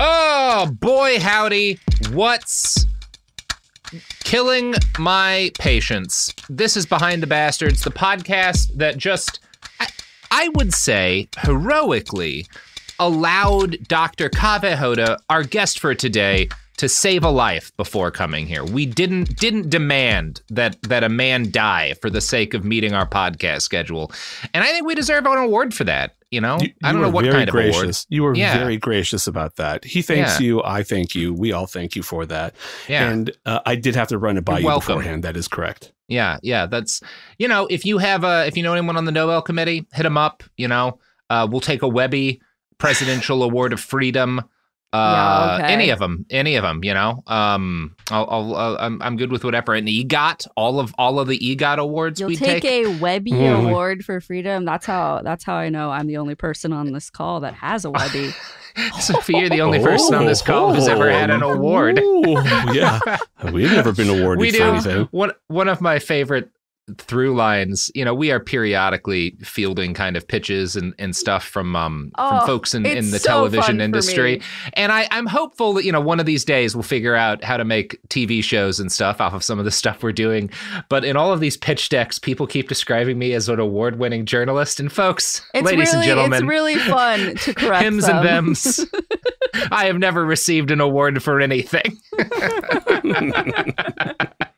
Oh, boy, howdy. What's killing my patience? This is Behind the Bastards, the podcast that just, I, I would say, heroically allowed Dr. Kaveh Hoda, our guest for today, to save a life before coming here. We didn't didn't demand that that a man die for the sake of meeting our podcast schedule. And I think we deserve an award for that. You know, You, I don't know what kind gracious. of award. You were Yeah. very gracious about that. He thanks Yeah. you. I thank you. We all thank you for that. Yeah. And uh, I did have to run it by You're you welcome. beforehand. That is correct. Yeah, yeah, that's you know, if you have a if you know anyone on the Nobel Committee, hit them up. You know, uh, we'll take a Webby Presidential Award of Freedom. Uh, Yeah, okay. any of them, any of them. You know, um, I'll, I'll, I'll I'm I'm good with whatever. An EGOT, all of all of the EGOT awards You'll we take, take. a Webby Mhm. award for freedom. That's how. That's how I know I'm the only person on this call that has a Webby. Sophia, you're the only person on this call who's ever had an award. Ooh, yeah. We've never been awarded we for do. anything. One one of my favorite through lines. You know, we are periodically fielding kind of pitches and, and stuff from um Oh, from folks in, in the so television industry. And I, I'm hopeful that, you know, one of these days we'll figure out how to make TV shows and stuff off of some of the stuff we're doing. But in all of these pitch decks, people keep describing me as an award winning journalist. And folks, It's ladies really, and gentlemen, it's really fun to correct hims them. and thems. I have never received an award for anything.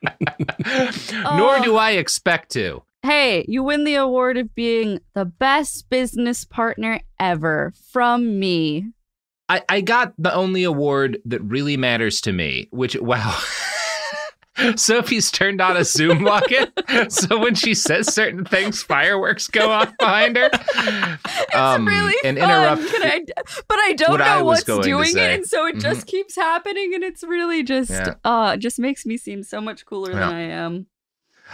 Nor Oh. do I expect to. Hey, you win the award of being the best business partner ever from me. I, I got the only award that really matters to me, which, wow. Sophie's turned on a Zoom locket, so when she says certain things, fireworks go off behind her. It's Um, really and interrupt I, but I don't know I what's doing it, and so it just keeps happening, and it's really just, Yeah. uh, just makes me seem so much cooler Yeah. than I am.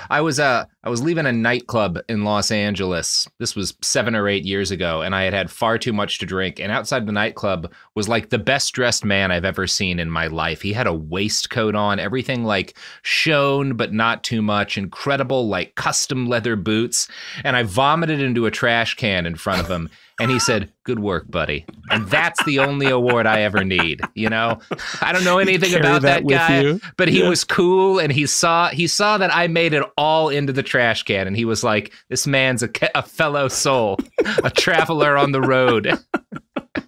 I was uh I was leaving a nightclub in Los Angeles. This was 7 or 8 years ago and I had had far too much to drink and outside the nightclub was like the best dressed man I've ever seen in my life. He had a waistcoat on, everything like shone but not too much, incredible like custom leather boots, and I vomited into a trash can in front of him. And he said, "Good work, buddy." And that's the only award I ever need. You know, I don't know anything about that, with guy you. but he Yeah. was cool and he saw he saw that I made it all into the trash can and he was like this man's a, a fellow soul a traveler on the road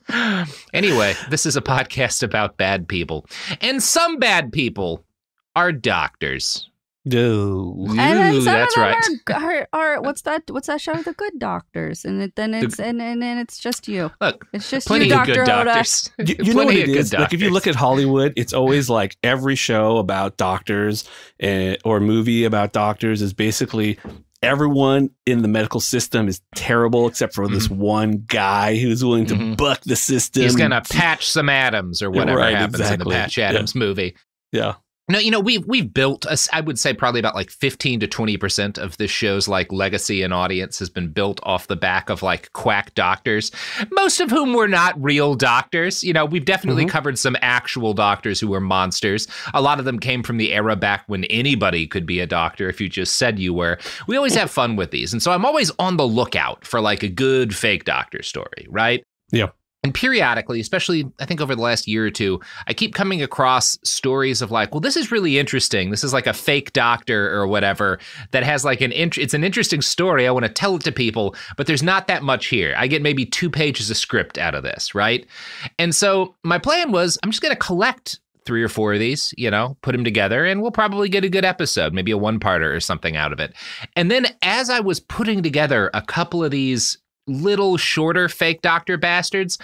anyway this is a podcast about bad people and some bad people are doctors No. And then some that's of them right Are, are, are what's that? What's that show? The Good Doctors, and it, then it's and, and and it's just you. look It's just plenty you, of Doctor good Hoda. doctors You, you know what it is? it of good is? Like if you look at Hollywood, it's always like every show about doctors uh, or movie about doctors is basically everyone in the medical system is terrible except for this one guy who's willing to Mhm. buck the system. he's gonna patch some atoms or whatever Right, happens exactly. in the patch Yeah. adams movie Yeah. No, you know, we've we've built a, I would say probably about like 15 to 20% of this show's like legacy and audience has been built off the back of like quack doctors, most of whom were not real doctors. You know, we've definitely Mhm. covered some actual doctors who were monsters. A lot of them came from the era back when anybody could be a doctor if you just said you were. We always have fun with these. And so I'm always on the lookout for like a good fake doctor story, right? Yeah. And periodically, especially I think over the last year or two, I keep coming across stories of like, well, this is really interesting. This is like a fake doctor or whatever that has like an int- it's an interesting story. I want to tell it to people, but there's not that much here. I get maybe two pages of script out of this, right? And so my plan was I'm just going to collect three or four of these, you know, put them together, and we'll probably get a good episode, maybe a one parter or something out of it. And then as I was putting together a couple of these little shorter fake doctor bastards,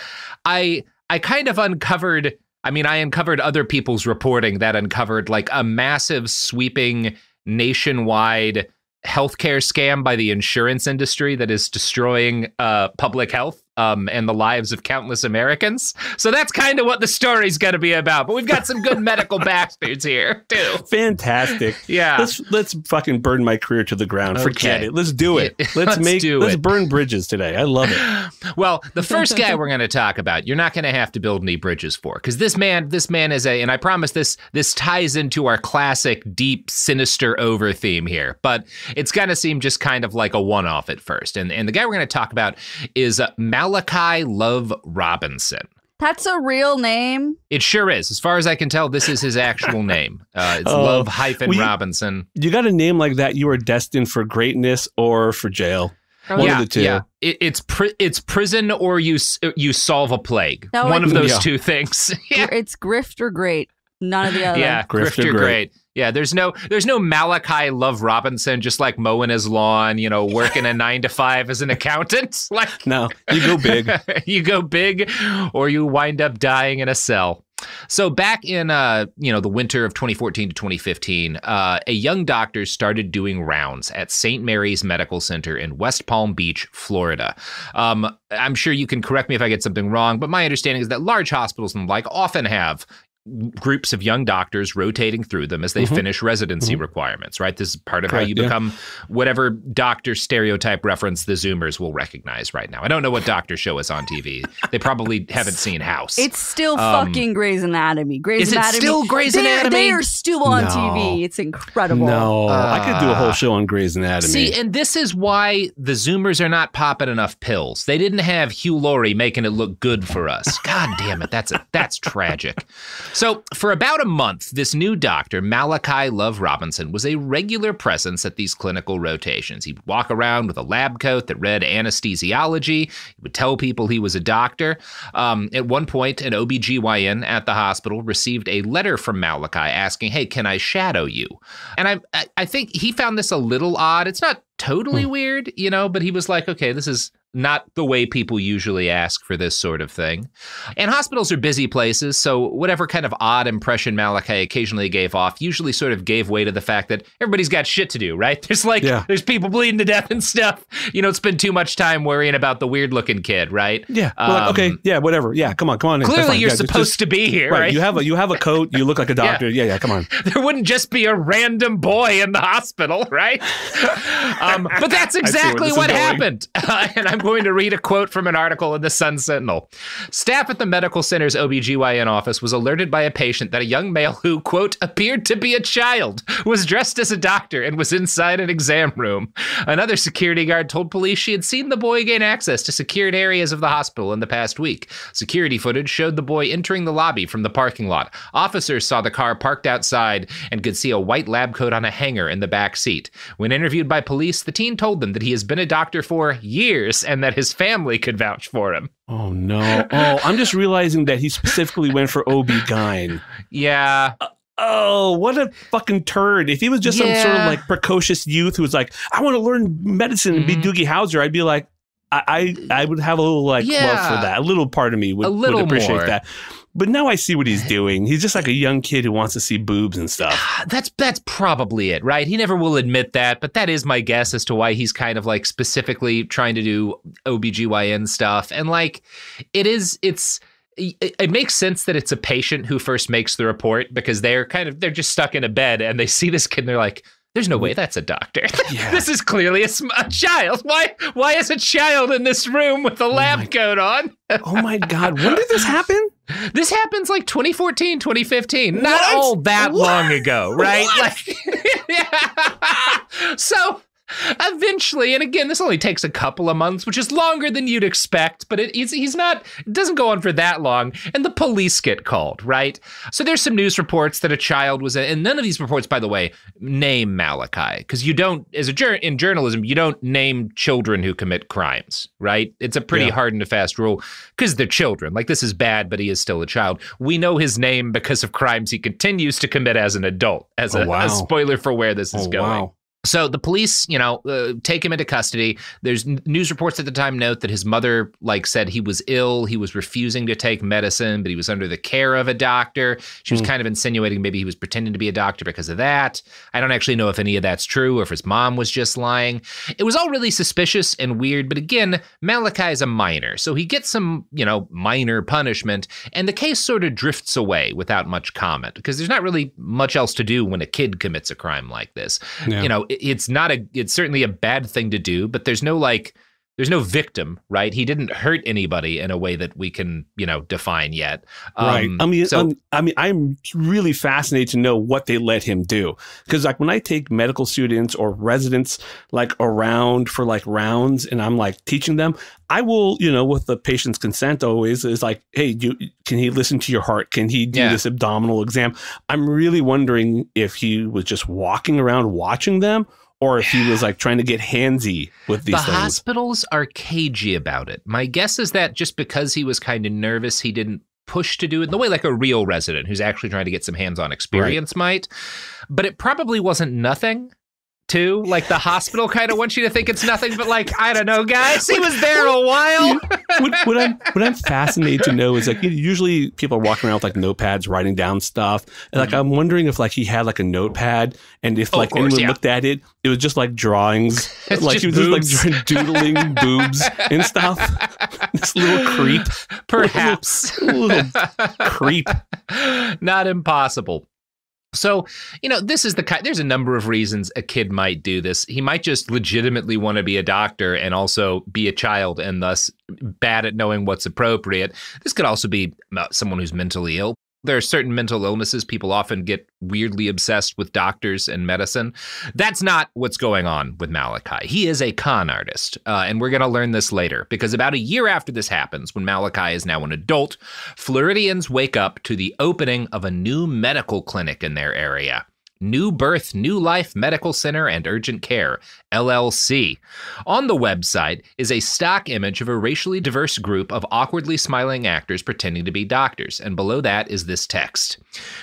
I I kind of uncovered I mean, I uncovered other people's reporting that uncovered like a massive sweeping nationwide healthcare scam by the insurance industry that is destroying uh, public health um, and the lives of countless Americans. So that's kind of what the story's going to be about. But we've got some good medical bastards here too. Fantastic. Yeah. Let's let's fucking burn my career to the ground. Forget it. Let's do it. Let's, let's make let's it. burn bridges today. I love it. well, the first guy we're going to talk about, you're not going to have to build any bridges for, because this man, this man is a, and I promise this, this ties into our classic deep, sinister over theme here, but it's going to seem just kind of like a one-off at first. And and the guy we're going to talk about is uh, Malachi Love Robinson. That's a real name. It sure is. As far as I can tell, this is his actual name. Uh, it's Oh, Love hyphen well, Robinson. You got a name like that, you are destined for greatness or for jail. One of the two. yeah. It, it's pri- it's prison or you you solve a plague. No, One like- of those Yeah. two things. yeah, It's grift or great. None of the other. yeah. Grifter Grifter great. great. Yeah, there's no there's no Malachi Love Robinson just like mowing his lawn, you know, working a nine to five as an accountant. Like No, you go big. you go big or you wind up dying in a cell. So back in uh, you know, the winter of 2014 to 2015, uh, a young doctor started doing rounds at St. Mary's Medical Center in West Palm Beach, Florida. Um, I'm sure you can correct me if I get something wrong, but my understanding is that large hospitals and the like often have groups of young doctors rotating through them as they Mhm. finish residency Mhm. requirements, right? This is part of how Correct, you yeah. become whatever doctor stereotype reference the Zoomers will recognize right now. I don't know what doctor show is on TV. They probably haven't seen House. It's still Um, fucking Grey's Anatomy. Grey's is it Anatomy. still Grey's They're- Anatomy? They are still on No. TV. It's incredible. No, I could do a whole Uh, show on Grey's Anatomy. See, and this is why the Zoomers are not popping enough pills. They didn't have Hugh Laurie making it look good for us. God damn it, that's a that's tragic. So for about a month, this new doctor, Malachi Love Robinson, was a regular presence at these clinical rotations. He'd walk around with a lab coat that read anesthesiology. He would tell people he was a doctor. Um, at one point, an OBGYN at the hospital received a letter from Malachi asking, Hey, can I shadow you? And I, I, I think he found this a little odd. It's not totally weird, you know, but he was like, okay, this is not the way people usually ask for this sort of thing. And hospitals are busy places, so whatever kind of odd impression Malachi occasionally gave off usually sort of gave way to the fact that everybody's got shit to do, right? There's like Yeah. there's people bleeding to death and stuff. You don't spend too much time worrying about the weird looking kid, right? yeah, we're like, okay, um, yeah, whatever. Yeah, come on, come on. Clearly you're Yeah, supposed just- to be here, right. right? You have a you have a coat. You look like a doctor. yeah, yeah. Come on. there wouldn't just be a random boy in the hospital, right? um, but that's I see where exactly what happened. and I'm going to read a quote from an article in the Sun Sentinel. Staff at the medical center's OBGYN office was alerted by a patient that a young male who, quote, appeared to be a child was dressed as a doctor and was inside an exam room. Another security guard told police she had seen the boy gain access to secured areas of the hospital in the past week. Security footage showed the boy entering the lobby from the parking lot. Officers saw the car parked outside and could see a white lab coat on a hanger in the back seat. When interviewed by police, the teen told them that he has been a doctor for years and that his family could vouch for him. Oh no. Oh, I'm just realizing that he specifically went for OB gyn. Yeah. Oh, what a fucking turd. If he was just some sort of like precocious youth who was like, I want to learn medicine and be Mhm. Doogie Howser, I'd be like, I, I, I would have a little like love for that. A little part of me would, A little would appreciate more. that. But now I see what he's doing. He's just like a young kid who wants to see boobs and stuff. Ah, that's that's probably it, right? He never will admit that, but that is my guess as to why he's kind of like specifically trying to do OBGYN stuff. And like it is it's it, it makes sense that it's a patient who first makes the report because they're kind of they're just stuck in a bed and they see this kid and they're like there's no way that's a doctor. Yeah. this is clearly a, a child. Why? Why is a child in this room with a oh lab my- coat on? oh my God. When did this happen? This happens like 2014, 2015. Not What? all that What? long ago, right? Like, yeah. So eventually, and again, this only takes a couple of months, which is longer than you'd expect, but it, he's, he's not, it doesn't go on for that long. And the police get called, right? So there's some news reports that a child was, and none of these reports, by the way, name Malachi, because you don't, as a jour- in journalism, you don't name children who commit crimes, right? It's a pretty Yeah. hard and fast rule because they're children. Like this is bad, but he is still a child. We know his name because of crimes he continues to commit as an adult. As Oh, a, wow. a spoiler for where this is Oh, going. wow. So the police, you know, uh, take him into custody. There's n- news reports at the time note that his mother like said he was ill, he was refusing to take medicine, but he was under the care of a doctor. She was Hmm. kind of insinuating maybe he was pretending to be a doctor because of that. I don't actually know if any of that's true or if his mom was just lying. It was all really suspicious and weird, but again, Malachi is a minor, so he gets some, you know, minor punishment, and the case sort of drifts away without much comment because there's not really much else to do when a kid commits a crime like this Yeah. you know it's not a it's certainly a bad thing to do but there's no like there's no victim, right? He didn't hurt anybody in a way that we can, you know, define yet. right. Um, I mean, so- um, I mean, I'm really fascinated to know what they let him do because, like, when I take medical students or residents like around for like rounds, and I'm like teaching them, I will, you know, with the patient's consent, always is like, hey, you can he listen to your heart? Can he do Yeah. this abdominal exam? I'm really wondering if he was just walking around watching them. Or if he was like trying to get handsy with these the things. hospitals are cagey about it. My guess is that just because he was kind of nervous, he didn't push to do it the way like a real resident who's actually trying to get some hands-on experience might. But it probably wasn't nothing. Too like the hospital kind of wants you to think it's nothing, but like I don't know, guys, he was there a while. what, what I'm what I'm fascinated to know is like usually people are walking around with like notepads writing down stuff. And like mm-hmm. I'm wondering if like he had like a notepad and if Oh, like course, anyone yeah. looked at it, it was just like drawings. It's like he was boobs. just like doodling boobs and stuff. this little creep. Perhaps. Little creep. Not impossible. So, you know, this is the kind, there's a number of reasons a kid might do this. He might just legitimately want to be a doctor and also be a child and thus bad at knowing what's appropriate. This could also be uh, someone who's mentally ill. There are certain mental illnesses people often get weirdly obsessed with doctors and medicine. That's not what's going on with Malachi. He is a con artist, uh, and we're going to learn this later because about a year after this happens, when Malachi is now an adult, Floridians wake up to the opening of a new medical clinic in their area. New Birth, New Life Medical Center and Urgent Care, LLC. On the website is a stock image of a racially diverse group of awkwardly smiling actors pretending to be doctors, and below that is this text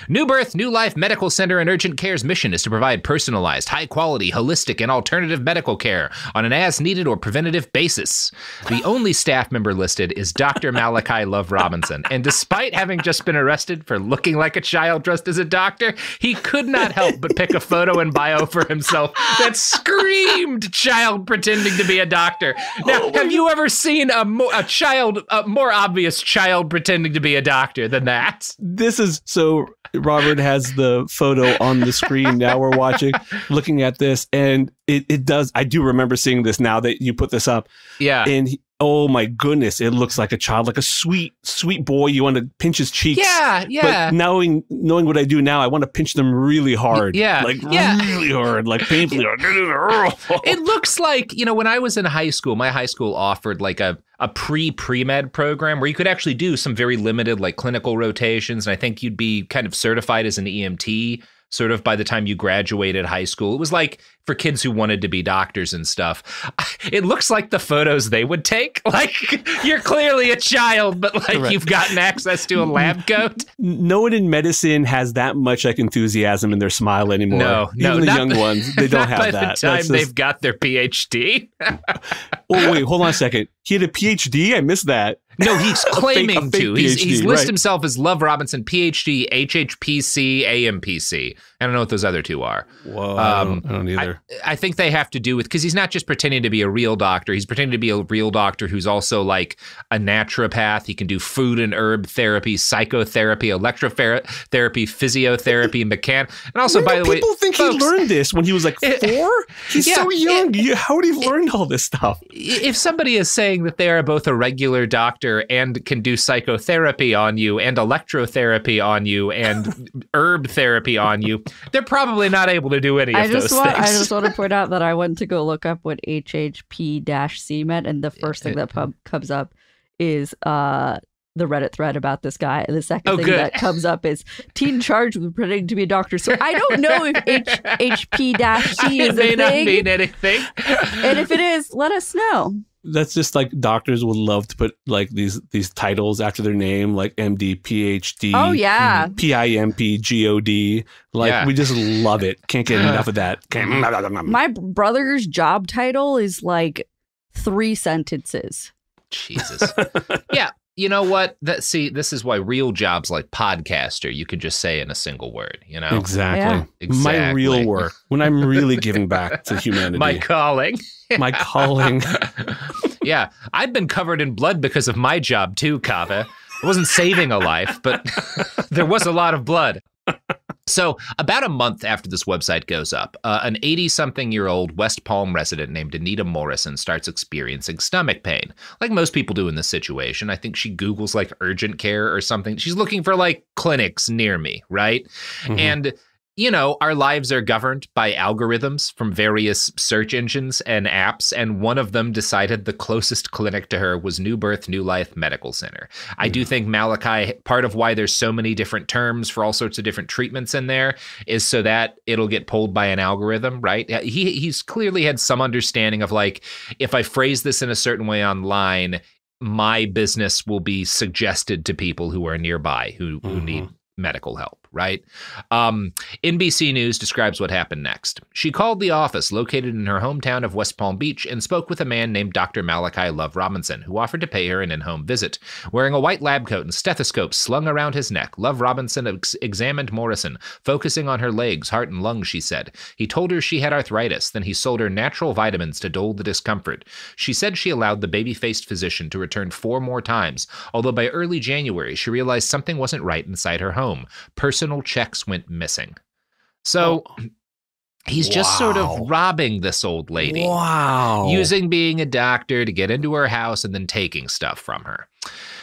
New Birth, New Life Medical Center and Urgent Care's mission is to provide personalized, high quality, holistic, and alternative medical care on an as needed or preventative basis. The only staff member listed is Dr. Malachi Love Robinson, and despite having just been arrested for looking like a child dressed as a doctor, he could not help but pick a photo and bio for himself that screamed child pretending to be a doctor. Now, oh have you ever seen a, mo- a child, a more obvious child pretending to be a doctor than that? This is so Robert has the photo on the screen now we're watching looking at this and it, it does I do remember seeing this now that you put this up Yeah. and he, oh my goodness it looks like a child like a sweet sweet boy you want to pinch his cheeks. Yeah, yeah. but knowing knowing what I do now I want to pinch them really hard. Yeah, like yeah. really hard like painfully hard. It looks like you know when i was in high school my high school offered like a, a pre pre-med program where you could actually do some very limited like clinical rotations and i think you'd be kind of certified as an emt sort of by the time you graduated high school. It was like for kids who wanted to be doctors and stuff. It looks like the photos they would take. Like you're clearly a child but like Correct. you've gotten access to a lab coat. No one in medicine has that much like enthusiasm in their smile anymore. No, no, even the not- young ones they don't have by that. The time just- they've got their phd oh wait hold on a second he had a phd I missed that No, he's claiming a fake to. He's, he's PhD, listed himself as Love Robinson, PhD, HHPC, AMPC. I don't know what those other two are. Whoa, I, Um, don't, I don't either. I think they have to do with because he's not just pretending to be a real doctor. He's pretending to be a real doctor who's also like a naturopath. He can do food and herb therapy, psychotherapy, electrotherapy, physiotherapy, mechan. And also, by the way, people think folks, he learned this when he was like It- four. He's Yeah, so young. You- How would he learn all this stuff? if somebody is saying that they are both a regular doctor and can do psychotherapy on you and electrotherapy on you and herb therapy on you, they're probably not able to do any I of just those want I just want to point out that I went to go look up what HHP-C meant, and the first thing that pub- comes up is uh the Reddit thread about this guy. And the second Oh, thing good. that comes up is teen charged with pretending to be a doctor. So I don't know if H- HP-C is it may a not thing. mean anything. and if it is, let us know. That's just like doctors would love to put like these these titles after their name, like MD, PhD. Oh yeah. PIMP, GOD. Like Yeah. we just love it. Can't get mm. enough of that. My brother's job title is like three sentences. Jesus. yeah. You know what? That see, this is why real jobs like podcaster you can just say in a single word. You know, Exactly. Yeah. My real work when I'm really giving back to humanity. my calling. My calling. yeah, I've been covered in blood because of my job too, Kaveh. I wasn't saving a life, but there was a lot of blood. So, about a month after this website goes up, uh, an 80 something year old West Palm resident named Anita Morrison starts experiencing stomach pain, like most people do in this situation. I think she Googles like urgent care or something. She's looking for like clinics near me, right? Mm-hmm. And you know, our lives are governed by algorithms from various search engines and apps, and one of them decided the closest clinic to her was New Birth, New Life Medical Center. Mm. I do think Malachi, part of why there's so many different terms for all sorts of different treatments in there is so that it'll get pulled by an algorithm, right? He he's clearly had some understanding of like, if I phrase this in a certain way online, my business will be suggested to people who are nearby who, who mm-hmm. need medical help right? Um, NBC News describes what happened next. She called the office located in her hometown of West Palm Beach and spoke with a man named Dr. Malachi Love Robinson, who offered to pay her an in home visit. Wearing a white lab coat and stethoscope slung around his neck, Love Robinson ex- examined Morrison, focusing on her legs, heart, and lungs, she said. He told her she had arthritis, then he sold her natural vitamins to dull the discomfort. She said she allowed the baby faced physician to return four more times, although by early January she realized something wasn't right inside her home. Person personal checks went missing. So oh. he's wow. just sort of robbing this old lady. Wow. Using being a doctor to get into her house and then taking stuff from her.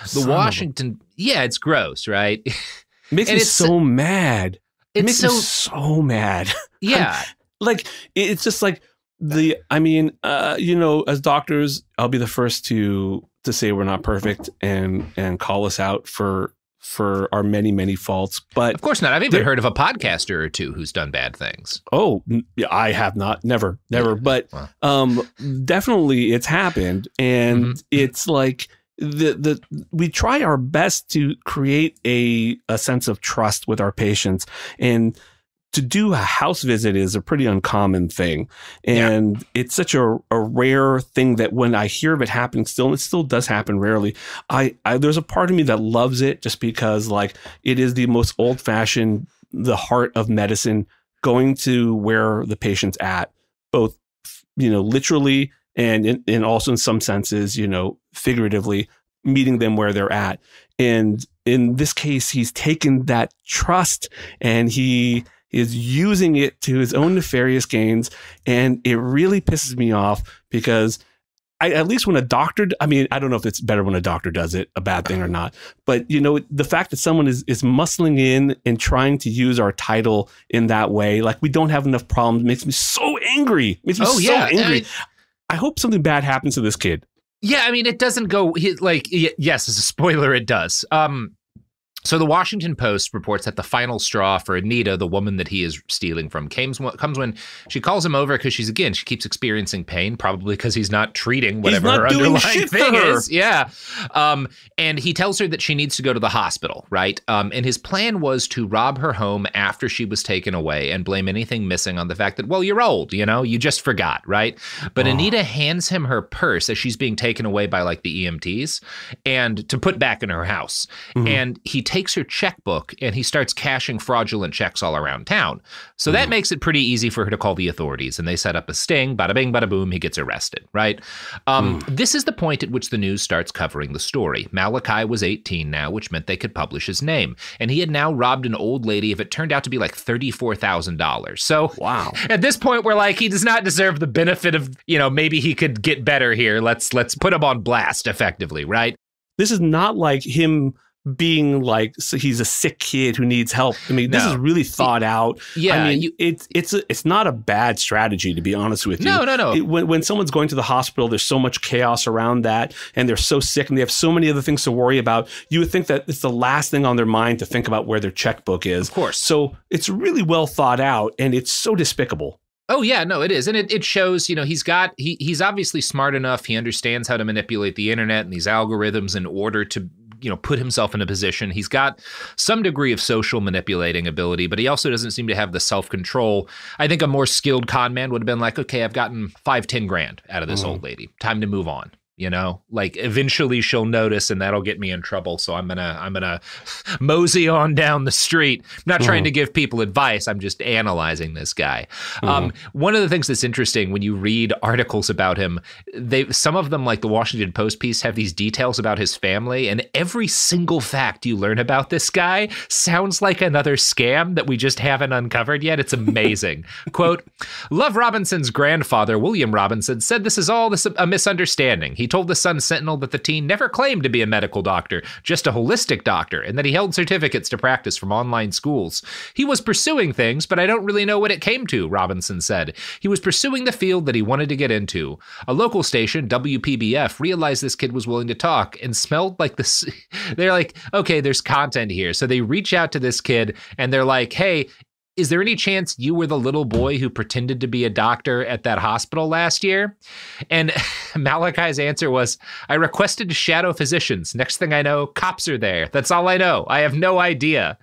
The Son Washington, yeah, it's gross, right? Makes me so mad. It makes so, me so mad. Yeah. like it's just like the I mean, uh, you know, as doctors, I'll be the first to to say we're not perfect and and call us out for for our many many faults but of course not i've even heard of a podcaster or two who's done bad things oh i have not never never yeah. but wow. um definitely it's happened and mm-hmm. it's like the the we try our best to create a a sense of trust with our patients and to do a house visit is a pretty uncommon thing. And yeah. it's such a, a rare thing that when I hear of it happening still, it still does happen rarely. I, I there's a part of me that loves it just because like it is the most old fashioned, the heart of medicine, going to where the patient's at, both, you know, literally and, in, and also in some senses, you know, figuratively meeting them where they're at. And in this case, he's taken that trust and he, is using it to his own nefarious gains. And it really pisses me off because I, at least when a doctor, I mean, I don't know if it's better when a doctor does it, a bad thing or not, but you know, the fact that someone is, is muscling in and trying to use our title in that way, like we don't have enough problems, makes me so angry. Makes me oh, so yeah. angry. I, I hope something bad happens to this kid. Yeah, I mean, it doesn't go like yes, as a spoiler, it does. Um, so the Washington Post reports that the final straw for Anita, the woman that he is stealing from, comes comes when she calls him over because she's again she keeps experiencing pain, probably because he's not treating whatever not her underlying thing is. Yeah, um, and he tells her that she needs to go to the hospital, right? Um, and his plan was to rob her home after she was taken away and blame anything missing on the fact that well you're old, you know, you just forgot, right? But oh. Anita hands him her purse as she's being taken away by like the EMTs and to put back in her house, mm-hmm. and he takes her checkbook and he starts cashing fraudulent checks all around town. So mm. that makes it pretty easy for her to call the authorities, and they set up a sting. Bada bing, bada boom, he gets arrested. Right. Um, mm. This is the point at which the news starts covering the story. Malachi was 18 now, which meant they could publish his name, and he had now robbed an old lady. If it turned out to be like thirty-four thousand dollars, so wow. At this point, we're like, he does not deserve the benefit of you know maybe he could get better here. Let's let's put him on blast effectively, right? This is not like him being like so he's a sick kid who needs help. I mean, this is really thought out. Yeah, I mean, you, it's it's a, it's not a bad strategy to be honest with you. No, no, no. It, when when someone's going to the hospital, there's so much chaos around that, and they're so sick, and they have so many other things to worry about. You would think that it's the last thing on their mind to think about where their checkbook is. Of course. So it's really well thought out, and it's so despicable. Oh yeah, no, it is, and it, it shows. You know, he's got he he's obviously smart enough. He understands how to manipulate the internet and these algorithms in order to you know put himself in a position. He's got some degree of social manipulating ability, but he also doesn't seem to have the self control. I think a more skilled con man would have been like, okay, I've gotten five, ten grand out of this mm. old lady. Time to move on you know? Like eventually she'll notice and that'll get me in trouble so i'm gonna i'm gonna mosey on down the street. I'm not trying Mhm. to give people advice i'm just analyzing this guy. Mm-hmm. um, one of the things that's interesting when you read articles about him they some of them like the washington post piece have these details about his family and every single fact you learn about this guy sounds like another scam that we just haven't uncovered yet. It's amazing. Quote love robinson's grandfather william robinson said this is all this a misunderstanding. He told the sun sentinel that the teen never claimed to be a medical doctor just a holistic doctor and that he held certificates to practice from online schools. He was pursuing things but i don't really know what it came to robinson said. He was pursuing the field that he wanted to get into. A local station wpbf realized this kid was willing to talk and smelled like this they're like okay there's content here. So they reach out to this kid and they're like hey is there any chance you were the little boy who pretended to be a doctor at that hospital last year? And Malachi's answer was, I requested to shadow physicians. Next thing I know, cops are there. That's all I know. I have no idea.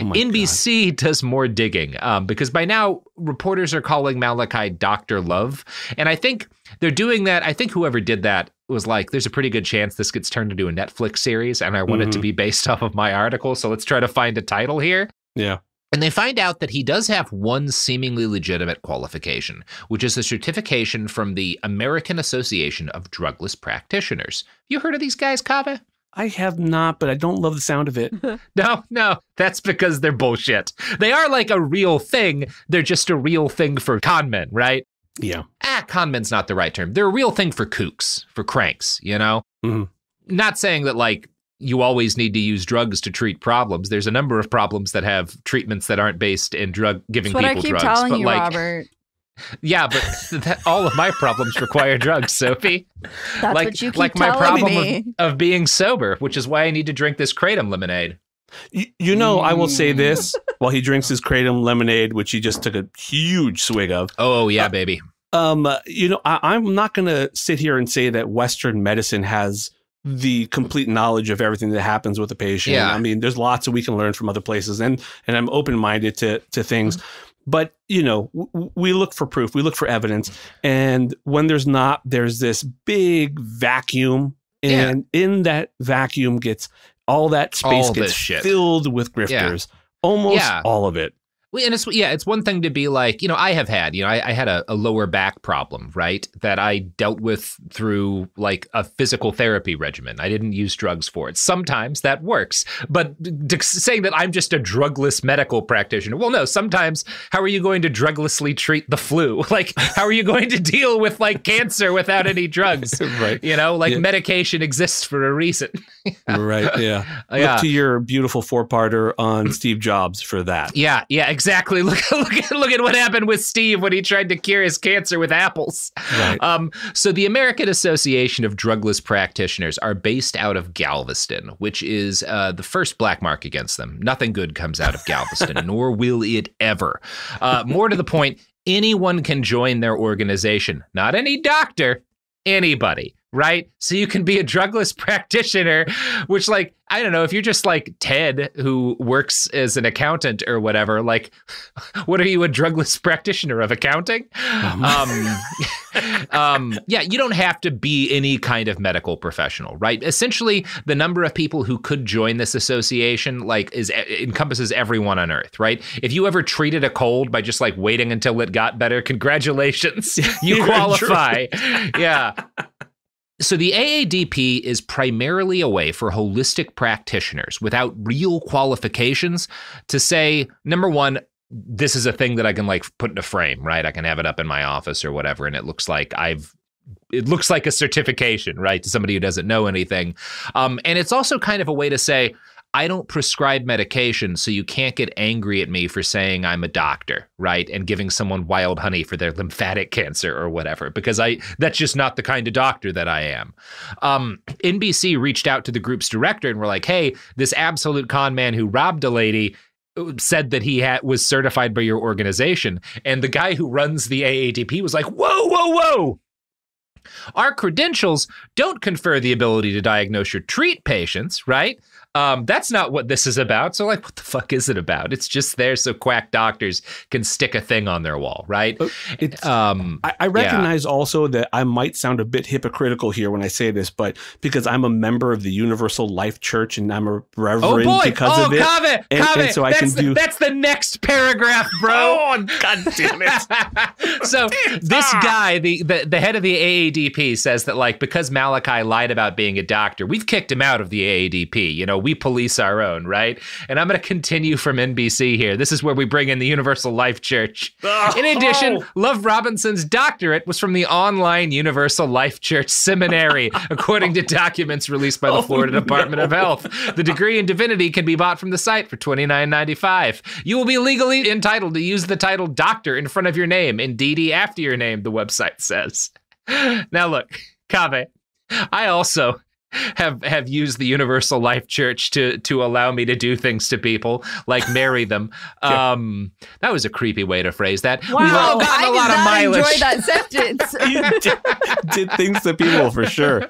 Oh NBC does more digging um, because by now reporters are calling Malachi Dr. Love. And I think they're doing that. I think whoever did that was like, there's a pretty good chance this gets turned into a Netflix series. And I want it to Mhm. be based off of my article. So let's try to find a title here. Yeah. And they find out that he does have one seemingly legitimate qualification, which is a certification from the American Association of Drugless Practitioners. You heard of these guys, Kaveh? I have not, but I don't love the sound of it. No, no, that's because they're bullshit. They are like a real thing. They're just a real thing for con men, right? Yeah. Ah, con men's not the right term. They're a real thing for kooks, for cranks, you know? Mhm. Not saying that like you always need to use drugs to treat problems. There's a number of problems that have treatments that aren't based in drug giving That's what I people keep drugs. telling but you, like Robert. Yeah, but that, all of my problems require drugs, Sophie. That's like, what you keep like my telling problem me. Of, of being sober, which is why I need to drink this kratom lemonade. You, you know, I will say Mm. this while he drinks his kratom lemonade, which he just took a huge swig of. Oh yeah, Uh, baby. Um, uh, you know, I, I'm not going to sit here and say that Western medicine has the complete knowledge of everything that happens with a patient. Yeah. I mean, there's lots that we can learn from other places, and and I'm open minded to to things. But you know, w- we look for proof, we look for evidence, and when there's not, there's this big vacuum, Yeah. and in that vacuum gets all that space All gets filled with grifters. Almost Yeah. all of it. Well, and it's yeah, it's one thing to be like, you know, I have had, you know, I, I had a, a lower back problem, right? That I dealt with through like a physical therapy regimen. I didn't use drugs for it. Sometimes that works, but saying that I'm just a drugless medical practitioner, well, no. Sometimes, how are you going to druglessly treat the flu? Like, how are you going to deal with like cancer without any drugs? right. You know, like Yeah. medication exists for a reason. Right. Yeah. yeah. Look to your beautiful four parter on Steve Jobs for that. Yeah, yeah, exactly. Look, look, at, look at what happened with Steve when he tried to cure his cancer with apples. Right. Um, so the American Association of Drugless Practitioners are based out of Galveston, which is uh, the first black mark against them. Nothing good comes out of Galveston, nor will it ever. Uh, more to the point, anyone can join their organization. Not any doctor, anybody. Right? So you can be a drugless practitioner, which, like, I don't know, if you're just like Ted who works as an accountant or whatever, like, what are you, a drugless practitioner of accounting? Um, um, yeah, you don't have to be any kind of medical professional, right? Essentially, the number of people who could join this association, like, is encompasses everyone on Earth, right? If you ever treated a cold by just like waiting until it got better, congratulations, you qualify. yeah. So the AADP is primarily a way for holistic practitioners without real qualifications to say, number one, this is a thing that I can like put in a frame, right? I can have it up in my office or whatever, and it looks like I've it looks like a certification, right, to somebody who doesn't know anything. Um, and it's also kind of a way to say, I don't prescribe medication, so you can't get angry at me for saying I'm a doctor, right? And giving someone wild honey for their lymphatic cancer or whatever, because I that's just not the kind of doctor that I am. Um, NBC reached out to the group's director and were like, "Hey, this absolute con man who robbed a lady." uh, Said that he had was certified by your organization, and the guy who runs the AADP was like, "Whoa, whoa, whoa! Our credentials don't confer the ability to diagnose or treat patients, right? Um, that's not what this is about. So, like, what the fuck is it about? It's just there so quack doctors can stick a thing on their wall, right? Oh, Um, I, I recognize also that I might sound a bit hypocritical here when I say this, but because I'm a member of the Universal Life Church and I'm a oh reverend boy! because oh, of it. Kaveh, and- Kaveh, and so I that's, can the, do- that's the next paragraph, bro. Oh, God damn it. so this guy, the, the the head of the AADP, says that like because Malachi lied about being a doctor, we've kicked him out of the AADP. You know, we police our own, right? And I'm going to continue from NBC here. This is where we bring in the Universal Life Church. Oh. In addition, Oh. Love Robinson's doctorate was from the online Universal Life Church Seminary, according to documents released by the Oh, Florida Department no. of Health. The degree in divinity can be bought from the site for $29.95. You will be legally entitled to use the title doctor in front of your name, indeedy after your name, the website says. Now look, Kaveh, I also have have used the Universal Life Church to to allow me to do things to people, like marry them. Yeah. Um, that was a creepy way to phrase that. Wow, We've all gotten I a did lot not of mileage. enjoy that sentence. you did, did things to people for sure.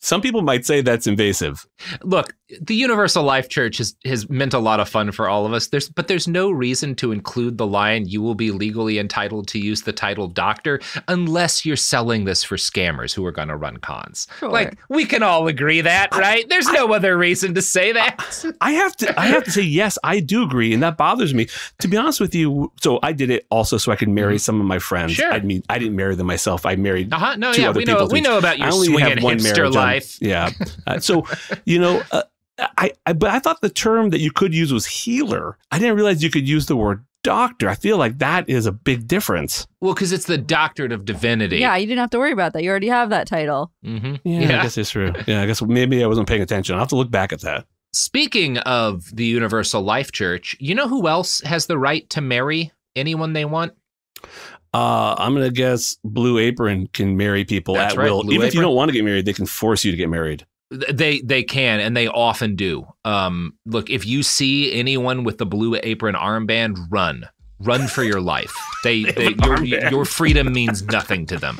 Some people might say that's invasive. Look, the Universal Life Church has has meant a lot of fun for all of us. There's but there's no reason to include the line you will be legally entitled to use the title doctor unless you're selling this for scammers who are going to run cons. Sure. Like we can all agree that, right? There's no other reason to say that. I have to I have to say yes, I do agree, and that bothers me. To be honest with you, so I did it also so I could marry some of my friends. Sure. I mean, I didn't marry them myself. I married Uh-huh. No, Two yeah, other we know people we know about I your swinging hipster life. yeah. Uh, so, you know, uh, I, I but I thought the term that you could use was healer. I didn't realize you could use the word doctor. I feel like that is a big difference. Well, because it's the doctorate of divinity. yeah, you didn't have to worry about that. You already have that title. hmm Yeah, Yeah. I guess it's true. Yeah, I guess maybe I wasn't paying attention. I'll have to look back at that. Speaking of the Universal Life Church, you know who else has the right to marry anyone they want? Uh, I'm gonna guess Blue Apron can marry people That's at right, will. Blue Even if you don't want to get married, they can force you to get married. Th- They they can and they often do. Um, look, if you see anyone with the blue apron armband, run, run for your life. They, They they your, your freedom means nothing to them.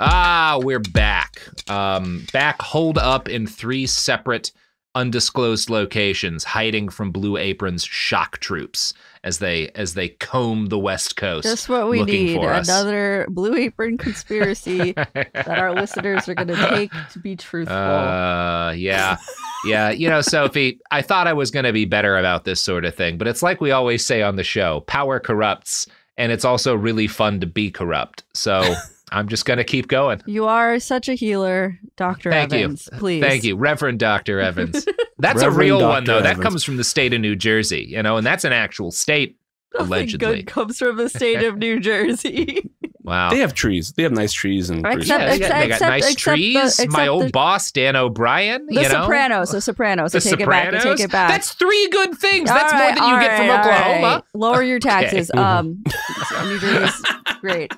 Ah, we're back. Um, back hold up in three separate undisclosed locations, hiding from Blue Apron's shock troops as they as they comb the West Coast. Just what we need. Another Blue Apron conspiracy that our listeners are going to take to be truthful. Uh, yeah. Yeah. You know, Sophie, I thought I was going to be better about this sort of thing, but it's like we always say on the show power corrupts, and it's also really fun to be corrupt. So I'm just going to keep going. you are such a healer, Dr. Thank you. Evans. Please. Thank you, Reverend Dr. Evans. That's a real Dr. one, though. That comes from the state of New Jersey, you know, and that's an actual state, Nothing allegedly. good comes from the state of New Jersey. Wow. They have trees. They have nice trees and except- yeah, they got, they got except- nice except the- trees. My old the- boss, Dan O'Brien. The you know? Sopranos. The Sopranos. The I take it back. Take it back. That's three good things. All That's more than you all get from right, all Oklahoma. right. Lower your taxes. Okay. Um, New Jersey's great.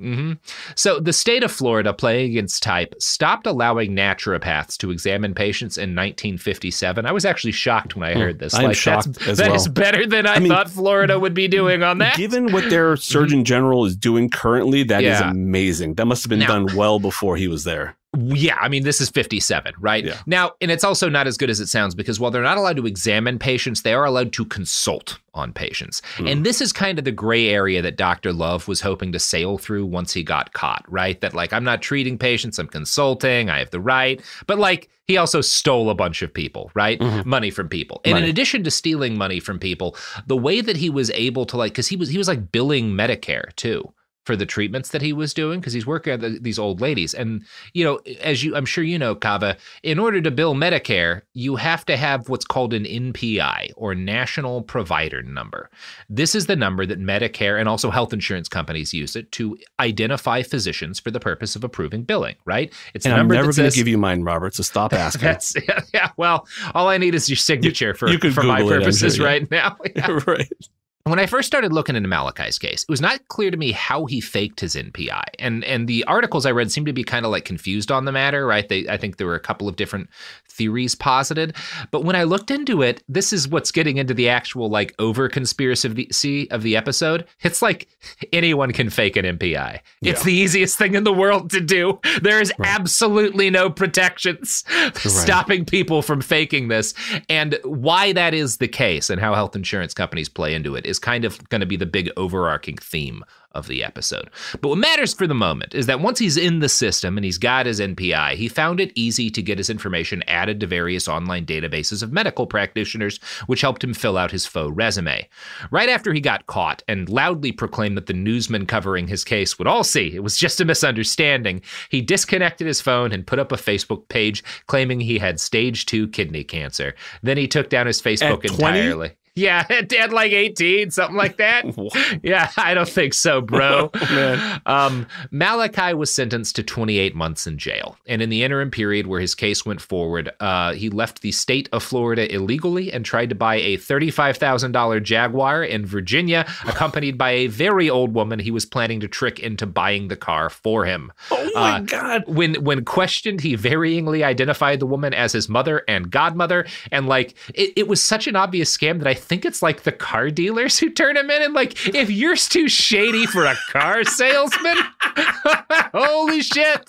Hmm So the state of Florida, playing against type, stopped allowing naturopaths to examine patients in 1957. I was actually shocked when I heard this. I'm like, shocked that's, as that well. is better than I, I mean, thought Florida would be doing on that. Given what their Surgeon General is doing currently, that is Yeah. amazing. That must have been Now- done well before he was there. Yeah, I mean, this is 57, right? Yeah. Now, and it's also not as good as it sounds because while they're not allowed to examine patients, they are allowed to consult on patients. Hmm. And this is kind of the gray area that Dr. Love was hoping to sail through once he got caught, right? That, like, I'm not treating patients, I'm consulting, I have the right. But, like, he also stole a bunch of people, right? Mhm. Money from people. And in addition to stealing money from people, the way that he was able to, like, because he was, he was like billing Medicare too for the treatments that he was doing because he's working on the, these old ladies and you know as you i'm sure you know Kaveh in order to bill medicare you have to have what's called an npi or national provider number this is the number that medicare and also health insurance companies use it to identify physicians for the purpose of approving billing right it's And the I'm number never that going to give you mine, Robert. So stop asking. that's yeah, yeah well all i need is your signature for, you for my Google it, I'm purposes sure, yeah. right now Yeah. right. When I first started looking into Malachi's case, it was not clear to me how he faked his NPI. And and the articles I read seemed to be kind of like confused on the matter, right? They I think there were a couple of different theories posited. But when I looked into it, this is what's getting into the actual like over conspiracy of the, of the episode. It's like anyone can fake an NPI. It's Yeah. the easiest thing in the world to do. There is Right. absolutely no protections stopping people from faking this. And why that is the case and how health insurance companies play into it is kind of going to be the big overarching theme of the episode. But what matters for the moment is that once he's in the system and he's got his NPI, he found it easy to get his information added to various online databases of medical practitioners, which helped him fill out his faux resume. Right after he got caught and loudly proclaimed that the newsmen covering his case would all see it was just a misunderstanding, he disconnected his phone and put up a Facebook page claiming he had stage two kidney cancer. Then he took down his Facebook At 20? Yeah, at, like 18, something like that. Yeah, I don't think so, bro. man. Um, Malachi was sentenced to 28 months in jail. And in the interim period where his case went forward, uh, he left the state of Florida illegally and tried to buy a $35,000 Jaguar in Virginia, accompanied by a very old woman he was planning to trick into buying the car for him. Oh my Uh, god. When when questioned, he varyingly identified the woman as his mother and godmother, and like it, it was such an obvious scam that I think it's like the car dealers who turn him in. And like, if you're too shady for a car salesman, holy shit,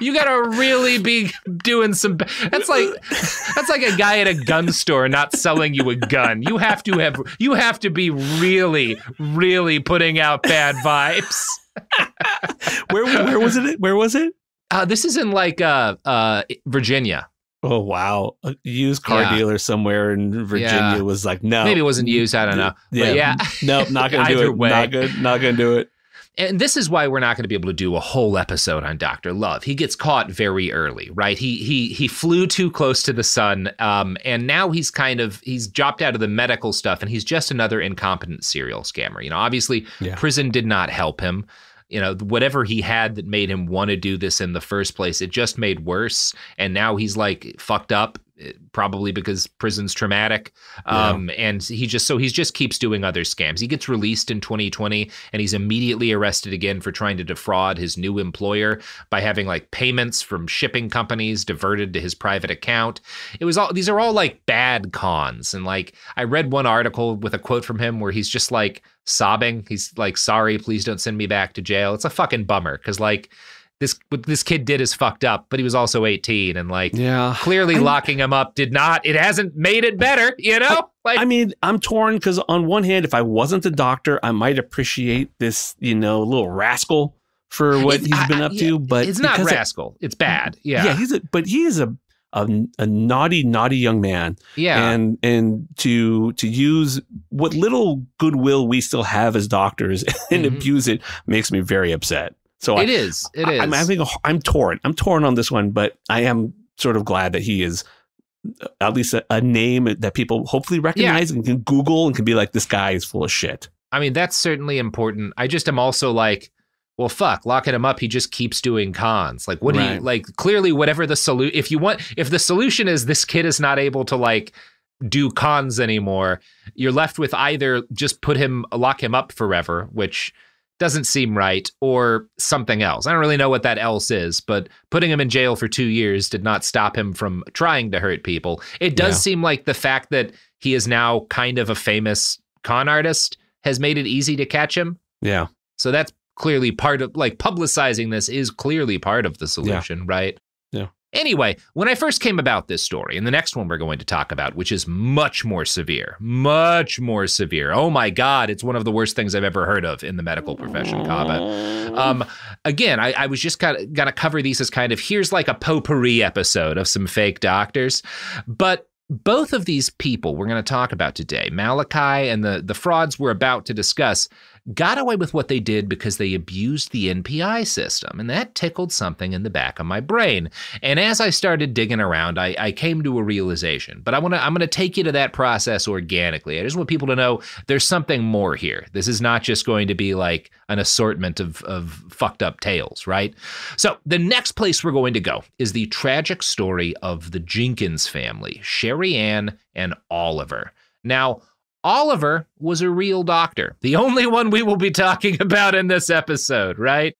you gotta really be doing some. That's like that's like a guy at a gun store not selling you a gun. You have to have you have to be really really putting out bad vibes. Where where was it? Where was it? Uh, this is in like uh, uh, Virginia. Oh wow. A used car Yeah. dealer somewhere in Virginia Yeah. was like, no. Maybe it wasn't used. I don't know. Yeah. But yeah. No, not gonna do it. way. Not good. Not gonna do it. And this is why we're not going to be able to do a whole episode on Doctor Love. He gets caught very early, right? He he he flew too close to the sun, um, and now he's kind of he's dropped out of the medical stuff, and he's just another incompetent serial scammer. You know, obviously, prison did not help him. You know, whatever he had that made him want to do this in the first place, it just made worse. And now he's like fucked up, probably because prison's traumatic. Um, and he just so he just keeps doing other scams. He gets released in 2020 and he's immediately arrested again for trying to defraud his new employer by having like payments from shipping companies diverted to his private account. It was all these are all like bad cons. And like I read one article with a quote from him where he's just like sobbing. He's like, sorry, please don't send me back to jail. It's a fucking bummer because like this what this kid did is fucked up, but he was also 18 and like Yeah. clearly I- locking him up did not it hasn't made it better you know like I mean, I'm torn because on one hand, if I wasn't the doctor, I might appreciate this, you know, little rascal for what he's I- been I- up to. But it's not rascal it's bad yeah yeah, he's a but he is a, a a naughty, naughty young man, yeah and and to to use what little goodwill we still have as doctors and Mhm. abuse it makes me very upset. So it I, is. It is I'm having a, I'm torn. I'm torn on this one, but I am sort of glad that he is uh, at least a, a name that people hopefully recognize and can Google and can be like, this guy is full of shit. i mean that's certainly important. I just am also like well fuck locking him up he just keeps doing cons. Like what do you like clearly whatever the solution if you want if the solution is this kid is not able to like do cons anymore you're left with either just put him lock him up forever which doesn't seem right or something else i don't really know what that else is but putting him in jail for two years did not stop him from trying to hurt people it does Yeah. seem like the fact that he is now kind of a famous con artist has made it easy to catch him Yeah. so that's clearly part of like publicizing this is clearly part of the solution, right? Anyway, when I first came about this story, and the next one we're going to talk about, which is much more severe, much more severe. Oh my God, it's one of the worst things I've ever heard of in the medical profession, Kaveh. Um, again, I, I was just kind of gonna cover these as kind of here's like a potpourri episode of some fake doctors, but both of these people we're going to talk about today, Malachi and the the frauds we're about to discuss, got away with what they did because they abused the NPI system, and that tickled something in the back of my brain. And as I started digging around, I, I came to a realization. But I want to I'm going to take you to that process organically. I just want people to know there's something more here. This is not just going to be like an assortment of of fucked up tales, right? So the next place we're going to go is the tragic story of the Jenkins family, Sherry Ann and Oliver. Now, Oliver was a real doctor, the only one we will be talking about in this episode, right?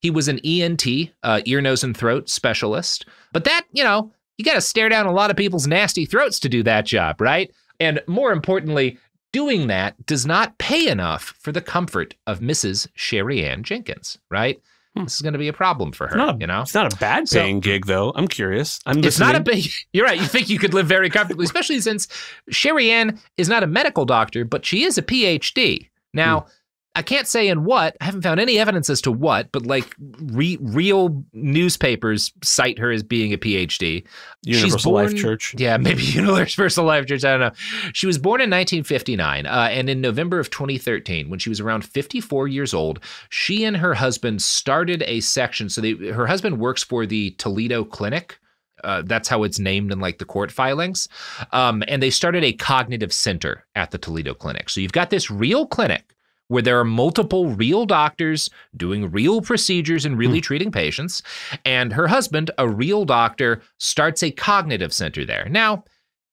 He was an ENT, uh, ear, nose, and throat specialist. But that, you know, you got to stare down a lot of people's nasty throats to do that job, right? And more importantly, doing that does not pay enough for the comfort of Mrs. Sherry Ann Jenkins, right? Hmm. This is going to be a problem for her. A, you know, it's not a bad paying so, gig, though. I'm curious. I'm it's not a big. You're right. You think you could live very comfortably, especially since Sherry Ann is not a medical doctor, but she is a PhD. Now, hmm. I can't say in what. I haven't found any evidence as to what, but like re- real newspapers cite her as being a PhD. Universal born, Life Church. Yeah, maybe Universal Life Church. I don't know. She was born in 1959, uh, and in November of 2013, when she was around 54 years old, she and her husband started a section. So they, her husband works for the Toledo Clinic. Uh, that's how it's named in like the court filings. Um, and they started a cognitive center at the Toledo Clinic. So you've got this real clinic where there are multiple real doctors doing real procedures and really mm. treating patients. And her husband, a real doctor, starts a cognitive center there. Now,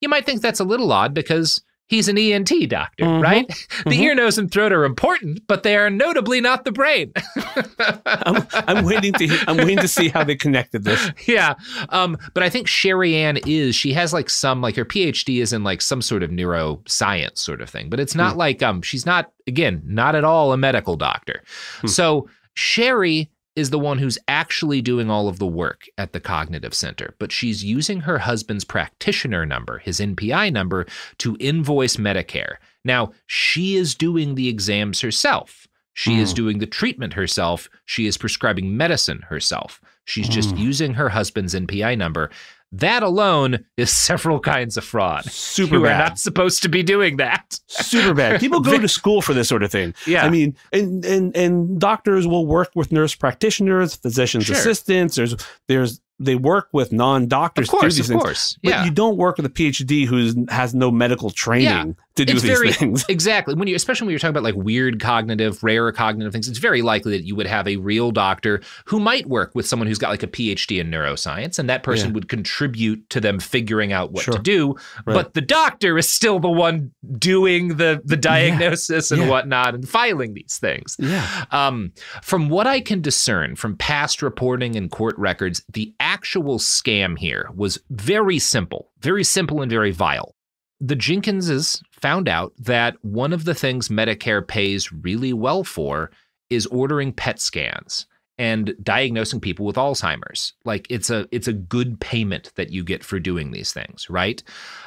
you might think that's a little odd because he's an ENT doctor, mm-hmm. right? Mm-hmm. The ear, nose, and throat are important, but they are notably not the brain. I'm, I'm, waiting to I'm waiting to see how they connected this. Yeah, um, but I think Sherry Ann is she has like some like her PhD is in like some sort of neuroscience sort of thing, but it's not mm. like um she's not again not at all a medical doctor. Mm. So Sherry is the one who's actually doing all of the work at the cognitive center, but she's using her husband's practitioner number, his NPI number, to invoice Medicare. Now, she is doing the exams herself. She mm. is hmm. doing the treatment herself. She is prescribing medicine herself. She's mm. just hmm. using her husband's NPI number. That alone is several kinds of fraud. Super you bad. are not supposed to be doing that. Super bad. People go to school for this sort of thing. Yeah. I mean, and and and doctors will work with nurse practitioners, physicians sure. assistants. There's there's they work with non-doctors of course, of things. Course. Yeah. But you don't work with a PhD who has no medical training yeah. To do it's these very, things. Exactly. When you especially when you're talking about like weird cognitive, rare cognitive things, it's very likely that you would have a real doctor who might work with someone who's got like a PhD in neuroscience and that person yeah. would contribute to them figuring out what sure. to do. Right. But the doctor is still the one doing the the diagnosis yeah. and whatnot and filing these things. Yeah. Um, from what I can discern from past reporting and court records, the actual scam here was very simple, very simple and very vile. The Jenkinses found out that one of the things Medicare pays really well for is ordering PET scans and diagnosing people with Alzheimer's. Like it's a it's a good payment that you get for doing these things, right?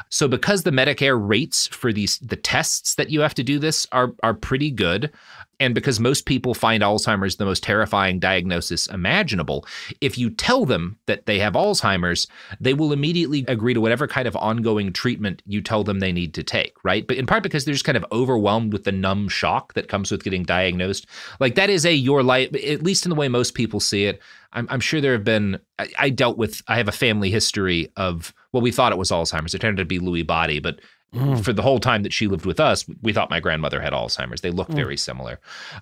So because the Medicare rates for these the tests that you have to do this are are pretty good, and because most people find Alzheimer's the most terrifying diagnosis imaginable, if you tell them that they have Alzheimer's, they will immediately agree to whatever kind of ongoing treatment you tell them they need to take, right? But in part because they're just kind of overwhelmed with the numb shock that comes with getting diagnosed. Like that is a your life, at least in the way most people see it. I'm, I'm sure there have been, I, I dealt with, I have a family history of, well, we thought it was Alzheimer's. It turned out to be Lewy body, but Mm. For the whole time that she lived with us, we thought my grandmother had Alzheimer's. They look mm. very similar.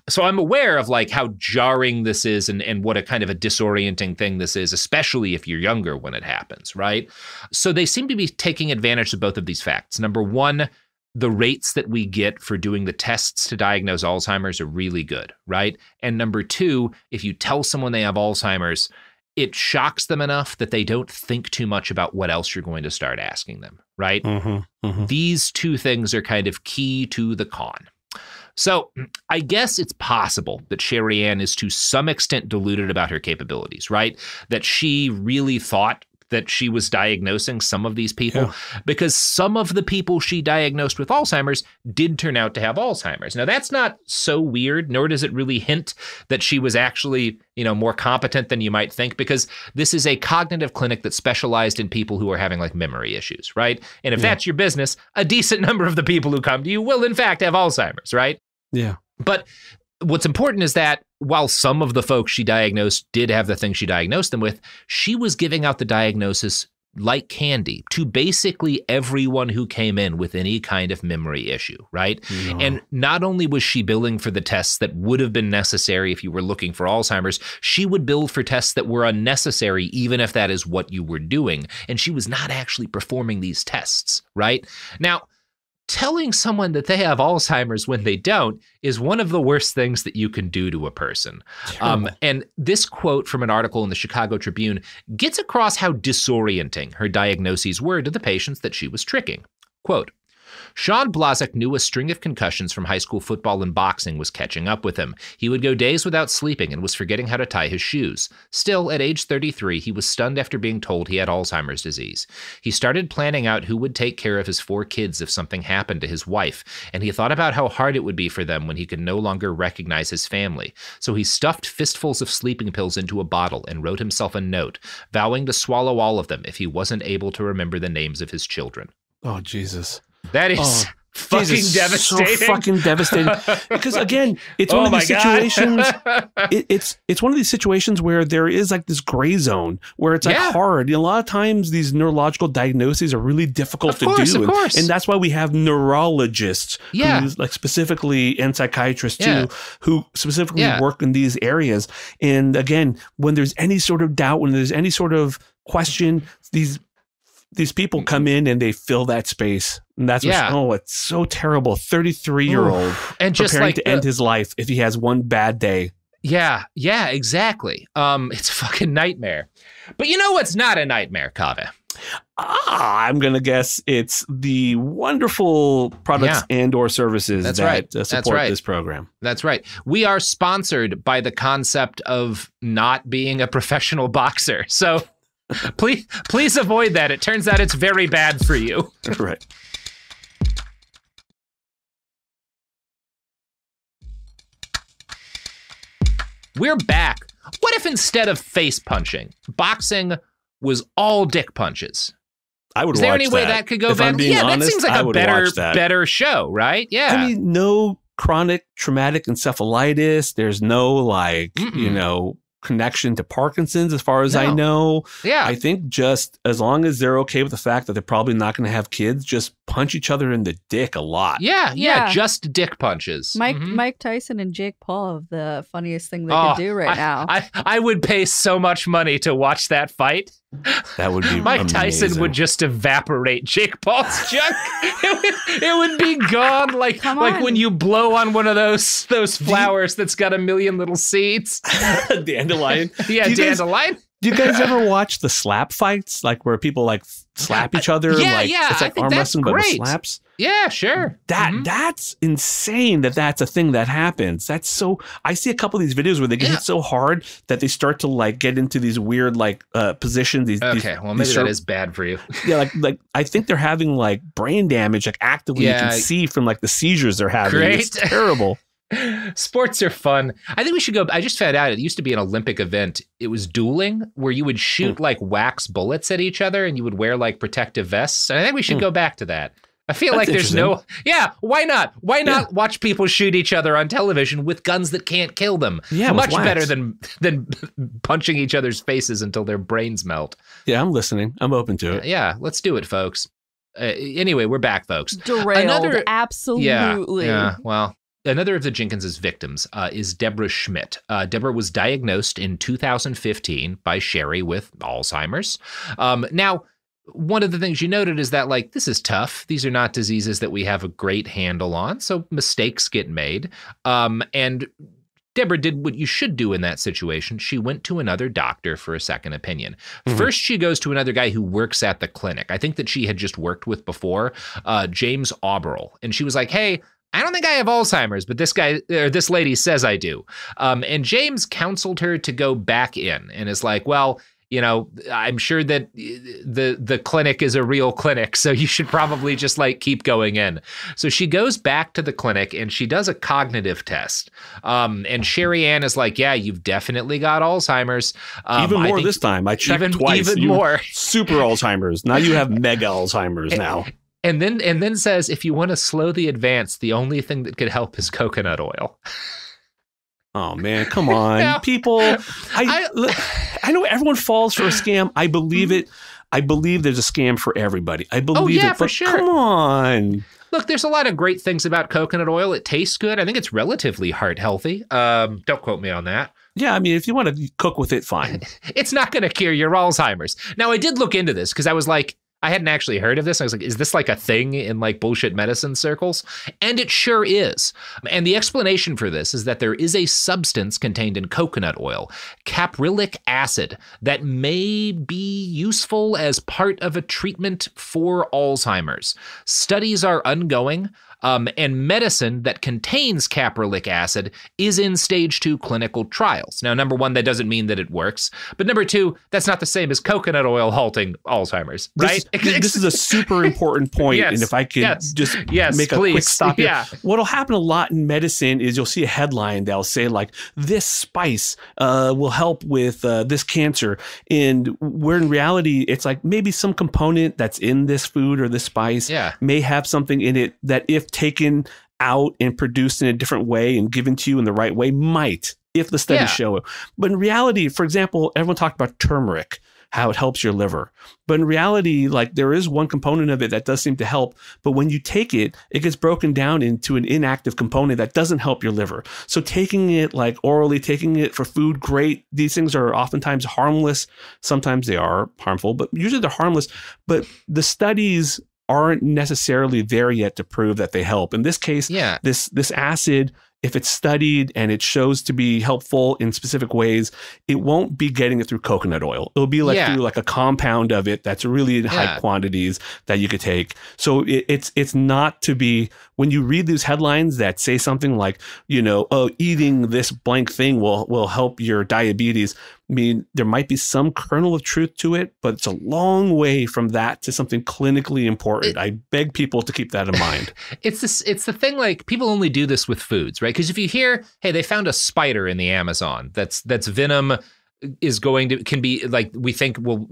So I'm aware of like how jarring this is and, and what a kind of a disorienting thing this is, especially if you're younger when it happens, right? So they seem to be taking advantage of both of these facts. Number one, the rates that we get for doing the tests to diagnose Alzheimer's are really good, right? And number two, if you tell someone they have Alzheimer's, it shocks them enough that they don't think too much about what else you're going to start asking them, right? Mm-hmm, mm-hmm. These two things are kind of key to the con. So I guess it's possible that Sherry Ann is to some extent deluded about her capabilities, right? That she really thought that she was diagnosing some of these people yeah. because some of the people she diagnosed with Alzheimer's did turn out to have Alzheimer's. Now that's not so weird, nor does it really hint that she was actually, you know, more competent than you might think because this is a cognitive clinic that specialized in people who are having like memory issues, right? And if yeah. that's your business, a decent number of the people who come to you will in fact have Alzheimer's, right? Yeah. But what's important is that while some of the folks she diagnosed did have the thing she diagnosed them with, she was giving out the diagnosis like candy to basically everyone who came in with any kind of memory issue, right? No. And not only was she billing for the tests that would have been necessary if you were looking for Alzheimer's, she would bill for tests that were unnecessary, even if that is what you were doing. And she was not actually performing these tests, right? Now, telling someone that they have Alzheimer's when they don't is one of the worst things that you can do to a person. Um, and this quote from an article in the Chicago Tribune gets across how disorienting her diagnoses were to the patients that she was tricking. Quote, Sean Blazek knew a string of concussions from high school football and boxing was catching up with him. He would go days without sleeping and was forgetting how to tie his shoes. Still, at age 33, he was stunned after being told he had Alzheimer's disease. He started planning out who would take care of his four kids if something happened to his wife, and he thought about how hard it would be for them when he could no longer recognize his family. So he stuffed fistfuls of sleeping pills into a bottle and wrote himself a note, vowing to swallow all of them if he wasn't able to remember the names of his children. Oh Jesus. That is Oh, fucking Jesus, devastating. So fucking devastating. Because again, it's oh one of these situations. It, it's it's one of these situations where there is like this gray zone where it's like Yeah. hard. A lot of times these neurological diagnoses are really difficult Of to course, do, of and, course. and that's why we have neurologists, Yeah. like specifically and psychiatrists Yeah. too, who specifically Yeah. work in these areas. And again, when there's any sort of doubt, when there's any sort of question, these these people come in and they fill that space. And that's Yeah. what's, oh, it's so terrible. 33 year old and just preparing like to the- end his life if he has one bad day. yeah, yeah, exactly. Um, it's a fucking nightmare. But you know what's not a nightmare, Kaveh? Ah, I'm gonna guess it's the wonderful products and or services That's that right. uh, That's support right. this program. That's right. We are sponsored by the concept of not being a professional boxer. So please please avoid that. It turns out it's very bad for you. right. We're back. What if instead of face punching, boxing was all dick punches? I would Is there any way that could go If being Yeah, that seems like a better better show, right? Yeah. I mean, no chronic traumatic encephalitis. There's no like, you Mm-mm. know, connection to Parkinson's as far as I know. yeah. I think just as long as they're okay with the fact that they're probably not going to have kids, just punch each other in the dick a lot. yeah, yeah, Yeah. just dick punches. Mike Mhm. Mike Tyson and Jake Paul have the funniest thing they Oh, could do right now. I, I would pay so much money to watch that fight. That would be Mike Tyson would just evaporate Jake Paul's junk. it, would, it would be gone like Come like on. when you blow on one of those those flowers that's got a million little seeds. dandelion. Yeah, Do you guys- dandelion. Do you guys ever watch the slap fights, like where people like slap each other? Yeah, like, yeah, It's I like think arm that's wrestling, but with slaps. Yeah, sure. That Mhm. that's insane. That that's a thing that happens. That's so. I see a couple of these videos where they get Yeah. hit so hard that they start to like get into these weird like uh positions. These these- Okay, well these maybe sort that is bad for you. yeah, like like I think they're having like brain damage, like actively you can see from like the seizures they're having. It's terrible. Sports are fun. I think we should go. I just found out it used to be an Olympic event. It was dueling where you would shoot like wax bullets at each other and you would wear like protective vests. And I think we should Hmm. go back to that. I feel That's like there's no. Yeah, why not? Why not watch people shoot each other on television with guns that can't kill them? Yeah, much better than than punching each other's faces until their brains melt. Yeah, I'm listening. I'm open to it. Yeah, let's do it, folks. Uh, anyway, we're back, folks. Derailed. Another- absolutely. Yeah, yeah. Well, another of the Jenkins' victims uh, is Deborah Schmidt. Uh, Deborah was diagnosed in 2015 by Sherry with Alzheimer's. Um, now, one of the things you noted is that, like, this is tough. These are not diseases that we have a great handle on, so mistakes get made. Um, and Deborah did what you should do in that situation. She went to another doctor for a second opinion. Mhm. First, she goes to another guy who works at the clinic. I think that she had just worked with before, uh, James Auberle. And she was like, hey, I don't think I have Alzheimer's, but this guy or this lady says I do. Um, and James counseled her to go back in and is like, well, you know, I'm sure that the the clinic is a real clinic, so you should probably just like keep going in. So she goes back to the clinic and she does a cognitive test. Um, and Sherry Ann is like, "Yeah, you've definitely got Alzheimer's." Um, even more this time. I checked even twice. even You- more. Super Alzheimer's. Now you have mega Alzheimer's now. And then and then says, if you want to slow the advance, the only thing that could help is coconut oil. Oh man, come on, Now- people! I, I- I know everyone falls for a scam. I believe it. I believe there's a scam for everybody. I believe Oh, yeah, it. for sure. Come on. Look, there's a lot of great things about coconut oil. It tastes good. I think it's relatively heart healthy. Um, don't quote me on that. Yeah, I mean, if you want to cook with it, fine. It's not going to cure your Alzheimer's. Now, I did look into this because I was like, I hadn't actually heard of this. I was like, is this like a thing in like bullshit medicine circles? And it sure is. And the explanation for this is that there is a substance contained in coconut oil, caprylic acid, that may be useful as part of a treatment for Alzheimer's. Studies are ongoing. Um, and medicine that contains caprylic acid is in stage two clinical trials. Now, number one, that doesn't mean that it works. But number two, that's not the same as coconut oil halting Alzheimer's, right? This, this is a super important point. Yes, and if I could yes, just yes, make a please. quick stop here. Yeah. What'll happen a lot in medicine is you'll see a headline that'll say, like, this spice uh, will help with uh, this cancer. And where in reality, it's like maybe some component that's in this food or this spice Yeah. may have something in it that if taken out and produced in a different way and given to you in the right way might if the studies Yeah. show it. But in reality for example everyone talked about turmeric how it helps your liver. But in reality like there is one component of it that does seem to help but when you take it it gets broken down into an inactive component that doesn't help your liver. So taking it like orally taking it for food great. These things are oftentimes harmless. Sometimes they are harmful but usually they're harmless. But the studies aren't necessarily there yet to prove that they help. In this case, Yeah. this this acid, if it's studied and it shows to be helpful in specific ways, it won't be getting it through coconut oil. It'll be like Yeah. through like a compound of it that's really in high quantities that you could take. So it, it's it's not to be when you read these headlines that say something like, you know, oh, eating this blank thing will will help your diabetes. I mean, there might be some kernel of truth to it, but it's a long way from that to something clinically important. It- I beg people to keep that in mind. It's this it's the thing like people only do this with foods, right? Because if you hear, hey, they found a spider in the Amazon that's that's venom is going to can be like we think will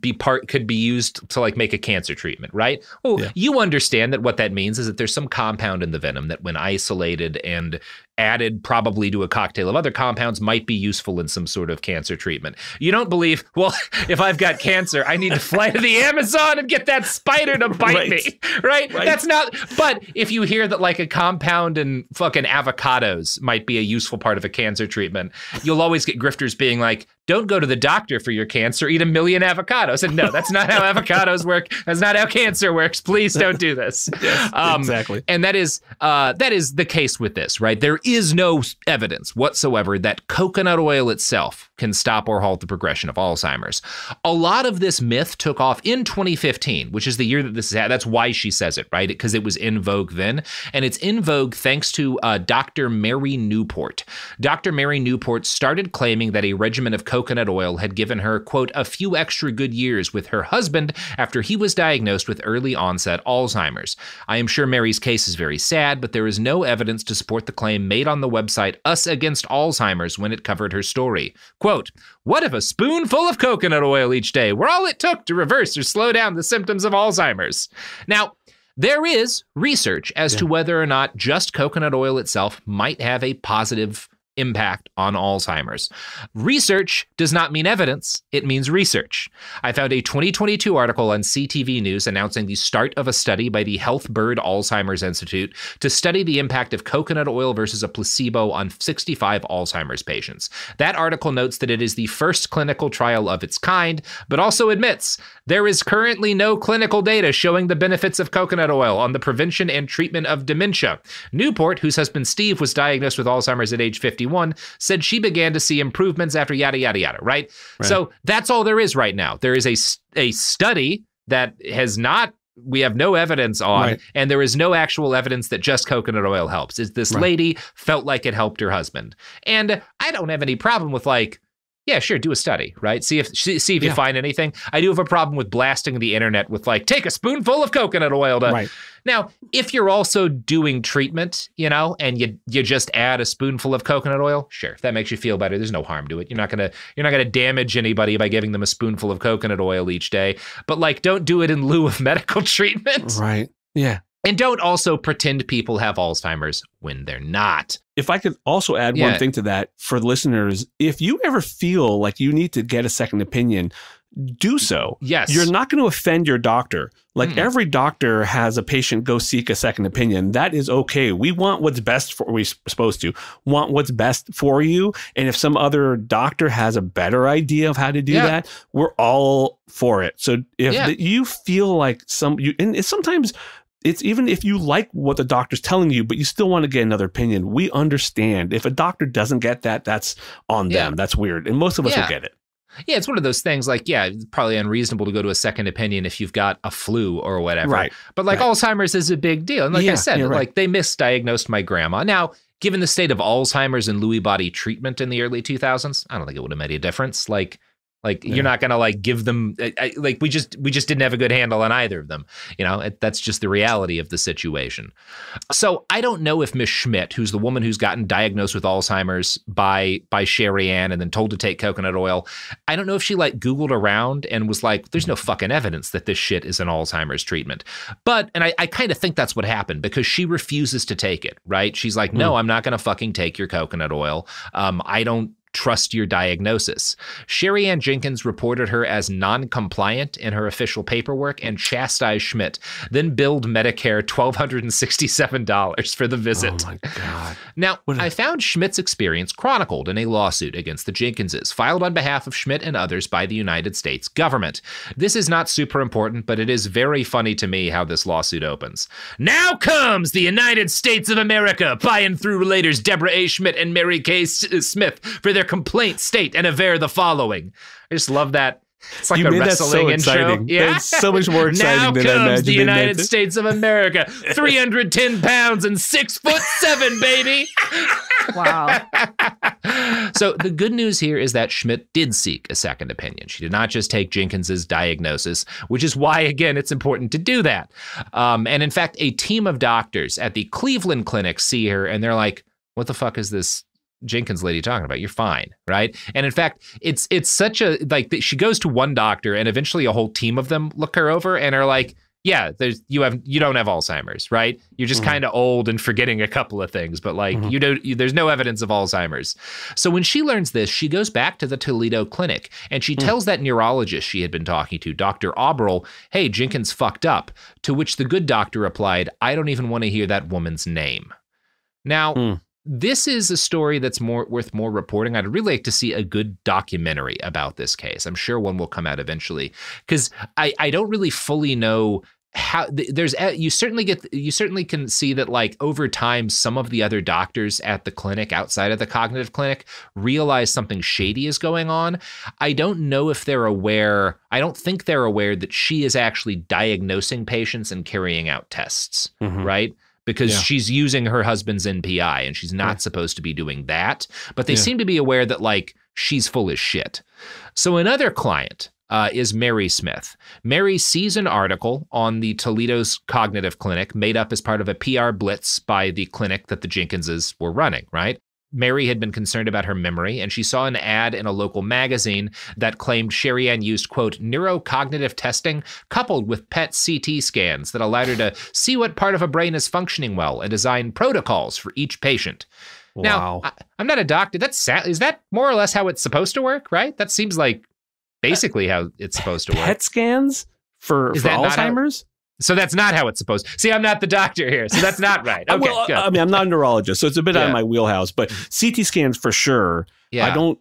be part could be used to like make a cancer treatment, right? Well, Yeah. you understand that what that means is that there's some compound in the venom that when isolated and added probably to a cocktail of other compounds might be useful in some sort of cancer treatment. You don't believe, well, if I've got cancer, I need to fly to the Amazon and get that spider to bite Right. me, right? Right. That's not, but if you hear that like a compound in fucking avocados might be a useful part of a cancer treatment, you'll always get grifters being like, don't go to the doctor for your cancer, eat a million avocados. And no, that's not how avocados work. That's not how cancer works. Please don't do this. Um, exactly. and that is uh, that is the case with this, right? There is no evidence whatsoever that coconut oil itself can stop or halt the progression of Alzheimer's. A lot of this myth took off in 2015, which is the year that this is. That's why she says it, right? Because it was in vogue then, and it's in vogue thanks to uh, Dr. Mary Newport. Dr. Mary Newport started claiming that a regimen of coconut oil had given her quote a few extra good years with her husband after he was diagnosed with early onset Alzheimer's. I am sure Mary's case is very sad, but there is no evidence to support the claim made on the website Us Against Alzheimer's when it covered her story. Quote, What if a spoonful of coconut oil each day were all it took to reverse or slow down the symptoms of Alzheimer's? Now, there is research as to whether or not just coconut oil itself might have a positive impact on Alzheimer's. Research does not mean evidence, it means research. I found a 2022 article on CTV News announcing the start of a study by the Health Bird Alzheimer's Institute to study the impact of coconut oil versus a placebo on 65 Alzheimer's patients. That article notes that it is the first clinical trial of its kind, but also admits there is currently no clinical data showing the benefits of coconut oil on the prevention and treatment of dementia. Newport, whose husband Steve was diagnosed with Alzheimer's at age 51, said she began to see improvements after yada, yada, yada, right? So that's all there is right now. There is a, a study that has not. We have no evidence on, Right. and there is no actual evidence that just coconut oil helps. Is this Right. lady felt like it helped her husband, and I don't have any problem with like yeah, sure, do a study, right? See if see, see if you find anything. I do have a problem with blasting the internet with like take a spoonful of coconut oil to Right. Now, if you're also doing treatment, you know, and you you just add a spoonful of coconut oil, sure, if that makes you feel better, there's no harm to it. You're not gonna you're not gonna damage anybody by giving them a spoonful of coconut oil each day. But like, don't do it in lieu of medical treatment, Right. Yeah. and don't also pretend people have Alzheimer's when they're not. If I could also add Yeah. one thing to that for listeners, if you ever feel like you need to get a second opinion, do so. Yes. You're not going to offend your doctor. Like Mm. every doctor has a patient go seek a second opinion. That is okay. We want what's best for we're supposed to want what's best for you. And if some other doctor has a better idea of how to do Yeah. that, we're all for it. So if Yeah. the- you feel like some you and it's sometimes it's even if you like what the doctor's telling you, but you still want to get another opinion. We understand. If a doctor doesn't get that, that's on Yeah. them. That's weird. And most of us Yeah. will get it. Yeah, it's one of those things like, yeah, it's probably unreasonable to go to a second opinion if you've got a flu or whatever. Right. But like Right. Alzheimer's is a big deal. And like I said, you're right. like they misdiagnosed my grandma. Now, given the state of Alzheimer's and Lewy body treatment in the early 2000s, I don't think it would have made a difference. Like, like Yeah. you're not gonna like give them I, I- like we just we just didn't have a good handle on either of them. You know, it, that's just the reality of the situation. So I don't know if Miss Schmidt, who's the woman who's gotten diagnosed with Alzheimer's by by Sherry Ann and then told to take coconut oil, I don't know if she like Googled around and was like, there's no fucking evidence that this shit is an Alzheimer's treatment. But, and I, I kind of think that's what happened because she refuses to take it, right? She's like, no, I'm not going to fucking take your coconut oil. Um, I don't trust your diagnosis. Sherry Ann Jenkins reported her as non compliant in her official paperwork and chastised Schmidt, then billed Medicare $1,267 for the visit. Oh my god. Now, a- I found Schmidt's experience chronicled in a lawsuit against the Jenkinses, filed on behalf of Schmidt and others by the United States government. This is not super important, but it is very funny to me how this lawsuit opens. Now comes the United States of America, by and through relators Deborah A. Schmidt and Mary K. S- Smith for their complaint, state, and aver the following. I just love that. It's like You a made that wrestling so intro. exciting. That's so much more exciting now than I comes imagined the United it. States of America, 310 pounds and six foot seven, baby. Wow. so the good news here is that Schmidt did seek a second opinion. She did not just take Jenkins's diagnosis, which is why, again, it's important to do that. Um, and in fact, a team of doctors at the Cleveland Clinic see her and they're like, "What the fuck is this?" Jenkins lady talking about you're fine right and in fact it's it's such a like she goes to one doctor and eventually a whole team of them look her over and are like yeah there's you have you don't have alzheimer's right you're just Mhm. kind of old and forgetting a couple of things but like Mhm. you don't you, there's no evidence of alzheimer's so when she learns this she goes back to the toledo clinic and she Hmm. tells that neurologist she had been talking to dr aubrell hey jenkins fucked up to which the good doctor replied i don't even want to hear that woman's name now Hmm. This is a story that's more worth more reporting. I'd really like to see a good documentary about this case. I'm sure one will come out eventually because I, I don't really fully know how there's uh, you certainly get you certainly can see that like over time some of the other doctors at the clinic outside of the cognitive clinic realize something shady is going on i don't know if they're aware i don't think they're aware that she is actually diagnosing patients and carrying out tests Mhm. right? Because Yeah. she's using her husband's NPI and she's not Right. supposed to be doing that. But they Yeah. seem to be aware that, like, she's full as shit. So another client uh, is Mary Smith. Mary sees an article on the Toledo's Cognitive Clinic made up as part of a PR blitz by the clinic that the Jenkinses were running, right? Mary had been concerned about her memory, and she saw an ad in a local magazine that claimed Sherry Ann used, quote, neurocognitive testing coupled with PET CT scans that allowed her to see what part of a brain is functioning well and design protocols for each patient. Now, Wow. I, I'm not a doctor. That's is that more or less how it's supposed to work, right? That seems like uh, basically how it's supposed to work. PET scans for, Is for Alzheimer's? So that's not how it's supposed. See, I'm not the doctor here, so that's not right. Okay, well, good. I mean, I'm not a neurologist, so it's a bit out of my wheelhouse. But CT scans for sure. yeah, I don't.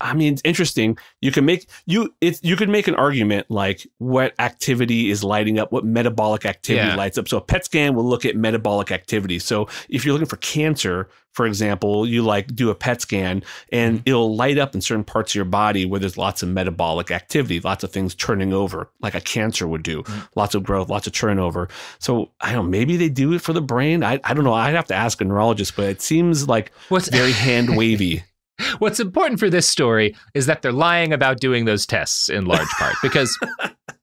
I mean, it's interesting. You can make you it's you could make an argument like what activity is lighting up, what metabolic activity Yeah. lights up. So a PET scan will look at metabolic activity. So if you're looking for cancer, for example, you like do a PET scan and Mm-hmm. it'll light up in certain parts of your body where there's lots of metabolic activity, lots of things turning over, like a cancer would do, Mhm. lots of growth, lots of turnover. So I don't know, maybe they do it for the brain. I, I don't know. I'd have to ask a neurologist, but it seems like what's very hand wavy. What's important for this story is that they're lying about doing those tests in large part because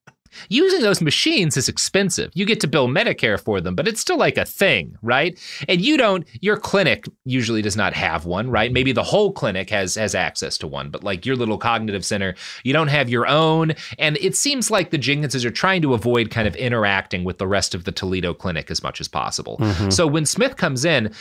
using those machines is expensive. You get to bill Medicare for them, but it's still like a thing, right? And you don't your clinic usually does not have one, right? Maybe the whole clinic has has access to one, but like your little cognitive center, you don't have your own. And it seems like the Jenkinses are trying to avoid kind of interacting with the rest of the Toledo clinic as much as possible. Mhm. So when Smith comes in,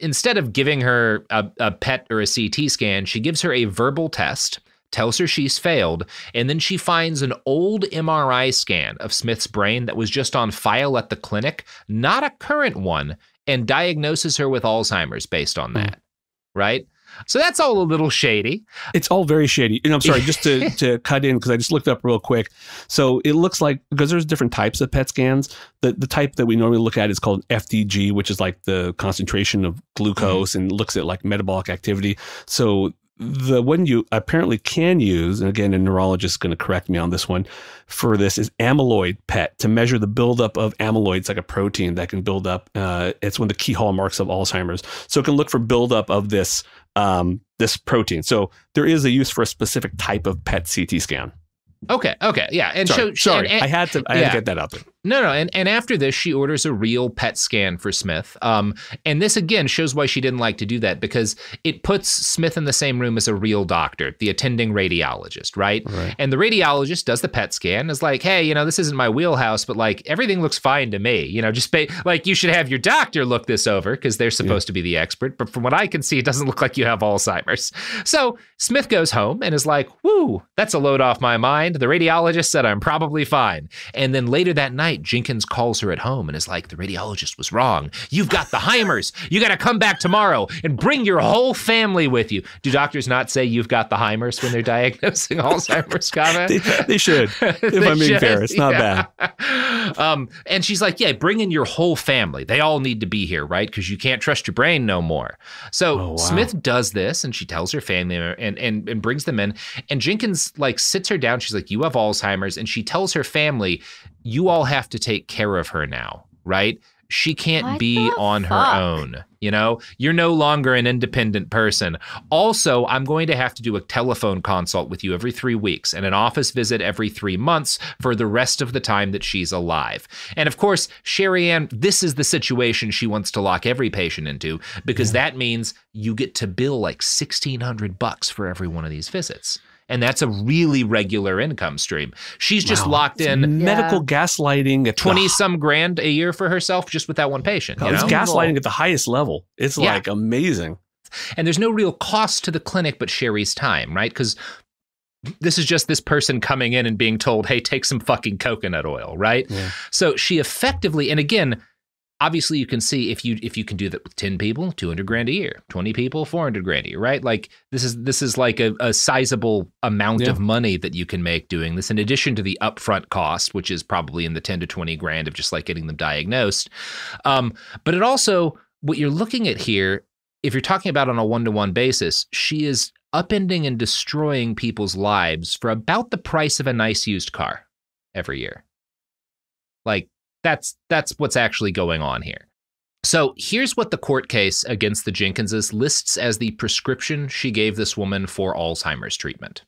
instead of giving her a, a PET or a CT scan, she gives her a verbal test tells her she's failed, and then she finds an old MRI scan of Smith's brain that was just on file at the clinic, not a current one, and diagnoses her with Alzheimer's based on that. Right? So that's all a little shady. It's all very shady. And I'm sorry, just to, to cut in because I just looked up real quick. So it looks like because there's different types of PET scans. The the type that we normally look at is called FDG, which is like the concentration of glucose mm-hmm. and looks at like metabolic activity. So the one you apparently can use, and again, a neurologist is going to correct me on this one, for this is amyloid PET to measure the buildup of amyloid. It's like a protein that can build up. Uh, it's one of the key hallmarks of Alzheimer's. So it can look for buildup of this um, this protein. So there is a use for a specific type of PET CT scan. Okay. Okay. Yeah. And sorry, so, sorry, and, and, I had to. I yeah. had to get that out there. No, no, and, and after this, she orders a real PET scan for Smith. Um, and this again shows why she didn't like to do that because it puts Smith in the same room as a real doctor, the attending radiologist, right? right. And the radiologist does the PET scan, is like, hey, you know, this isn't my wheelhouse, but like everything looks fine to me. You know, just pay, like you should have your doctor look this over because they're supposed yeah. to be the expert. But from what I can see, it doesn't look like you have Alzheimer's. So Smith goes home and is like, whoo, that's a load off my mind. The radiologist said I'm probably fine. And then later that night, night, Jenkins calls her at home and is like, The radiologist was wrong. You've got the Heimers. You got to come back tomorrow and bring your whole family with you. Do doctors not say you've got the Heimers when they're diagnosing Alzheimer's, Kaveh? they, they, should. If they I'm being fair, it's not yeah. bad. Um, and she's like, Yeah, bring in your whole family. They all need to be here, right? Because you can't trust your brain no more. So oh, wow. Smith does this and she tells her family and, and, and brings them in. And Jenkins like sits her down. She's like, You have Alzheimer's. And she tells her family, you all have to take care of her now, right? She can't what be on fuck? her own. You know, you're no longer an independent person. Also, I'm going to have to do a telephone consult with you every three weeks and an office visit every three months for the rest of the time that she's alive. And of course, Sherry Ann, this is the situation she wants to lock every patient into because yeah. that means you get to bill like 1600 bucks for every one of these visits and that's a really regular income stream. She's just wow. locked in medical yeah. gaslighting at 20 the, some grand a year for herself just with that one patient. You it's gaslighting at the highest level. It's yeah. like amazing. And there's no real cost to the clinic but Sherry's time, right? Because this is just this person coming in and being told, hey, take some fucking coconut oil, right? Yeah. So she effectively, and again, obviously you can see if you if you can do that with 10 people 200 grand a year 20 people 400 grand a year right? Like this is this is like a, a sizable amount yeah. of money that you can make doing this in addition to the upfront cost which is probably in the 10 to 20 grand of just like getting them diagnosed. Um, but it also what you're looking at here if you're talking about on a one-to-one basis she is upending and destroying people's lives for about the price of a nice used car every year. Like that's that's what's actually going on here. So here's what the court case against the Jenkinses lists as the prescription she gave this woman for Alzheimer's treatment.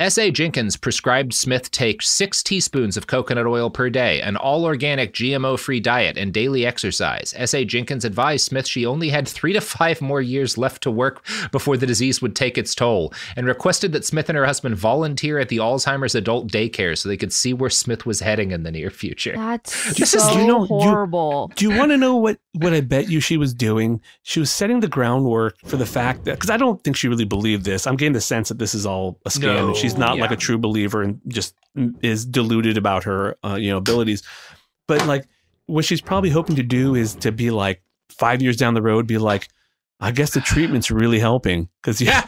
S.A. Jenkins prescribed Smith take six teaspoons of coconut oil per day, an all organic, GMO free diet, and daily exercise. S.A. Jenkins advised Smith she only had three to five more years left to work before the disease would take its toll, and requested that Smith and her husband volunteer at the Alzheimer's adult daycare so they could see where Smith was heading in the near future. That's this so is, you know, horrible. Do you, you want to know what, what I bet you she was doing? She was setting the groundwork for the fact that, because I don't think she really believed this. I'm getting the sense that this is all a scam no. and she's not yeah. like a true believer and just is deluded about her uh, you know abilities but like what she's probably hoping to do is to be like five years down the road be like i guess the treatment's really helping because yeah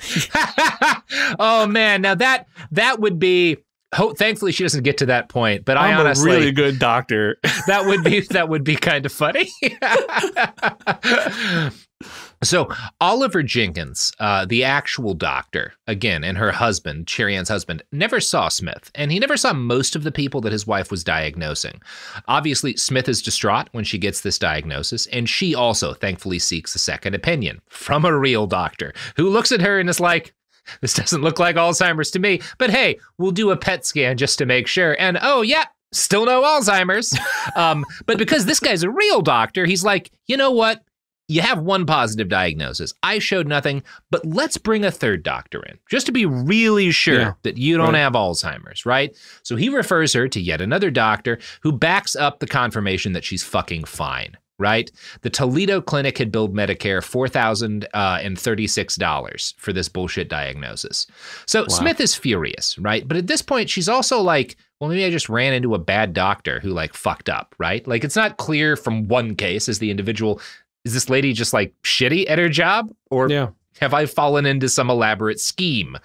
oh man now that that would be Hope, thankfully she doesn't get to that point, but I'm I honestly a really good doctor. that would be that would be kind of funny. So Oliver Jenkins, uh, the actual doctor, again, and her husband, Sherry Ann's husband, never saw Smith, and he never saw most of the people that his wife was diagnosing. Obviously, Smith is distraught when she gets this diagnosis, and she also thankfully seeks a second opinion from a real doctor who looks at her and is like, this doesn't look like Alzheimer's to me, but hey, we'll do a PET scan just to make sure. And oh, yeah, still no Alzheimer's. um, but because this guy's a real doctor, he's like, you know what? You have one positive diagnosis. I showed nothing, but let's bring a third doctor in just to be really sure yeah, that you don't right. have Alzheimer's, right? So he refers her to yet another doctor who backs up the confirmation that she's fucking fine, right? The Toledo clinic had billed Medicare four thousand uh, and thirty-six dollars for this bullshit diagnosis. So Wow. Smith is furious, right? But at this point, she's also like, well, maybe I just ran into a bad doctor who like fucked up, right? Like it's not clear from one case as the individual. Is this lady just like shitty at her job, or Yeah. have I fallen into some elaborate scheme?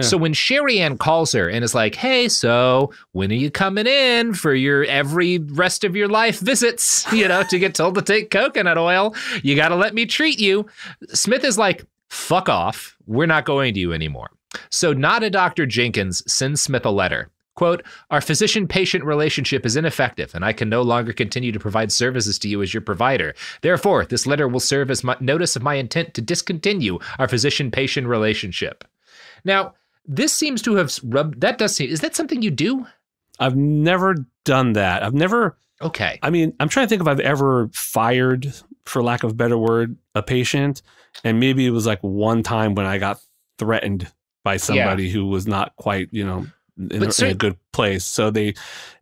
Yeah. So when Sherry Ann calls her and is like, hey, so when are you coming in for your every rest of your life visits, you know, to get told to take coconut oil? You got to let me treat you. Smith is like, fuck off. We're not going to you anymore. So not a Dr. Jenkins sends Smith a letter. Quote, our physician patient relationship is ineffective, and I can no longer continue to provide services to you as your provider. Therefore, this letter will serve as my notice of my intent to discontinue our physician patient relationship. Now, this seems to have rubbed, that does seem, is that something you do? I've never done that. I've never, Okay. I mean, I'm trying to think if I've ever fired, for lack of a better word, a patient. And maybe it was like one time when I got threatened by somebody who was not quite, you know, in, a, in a good place. So they,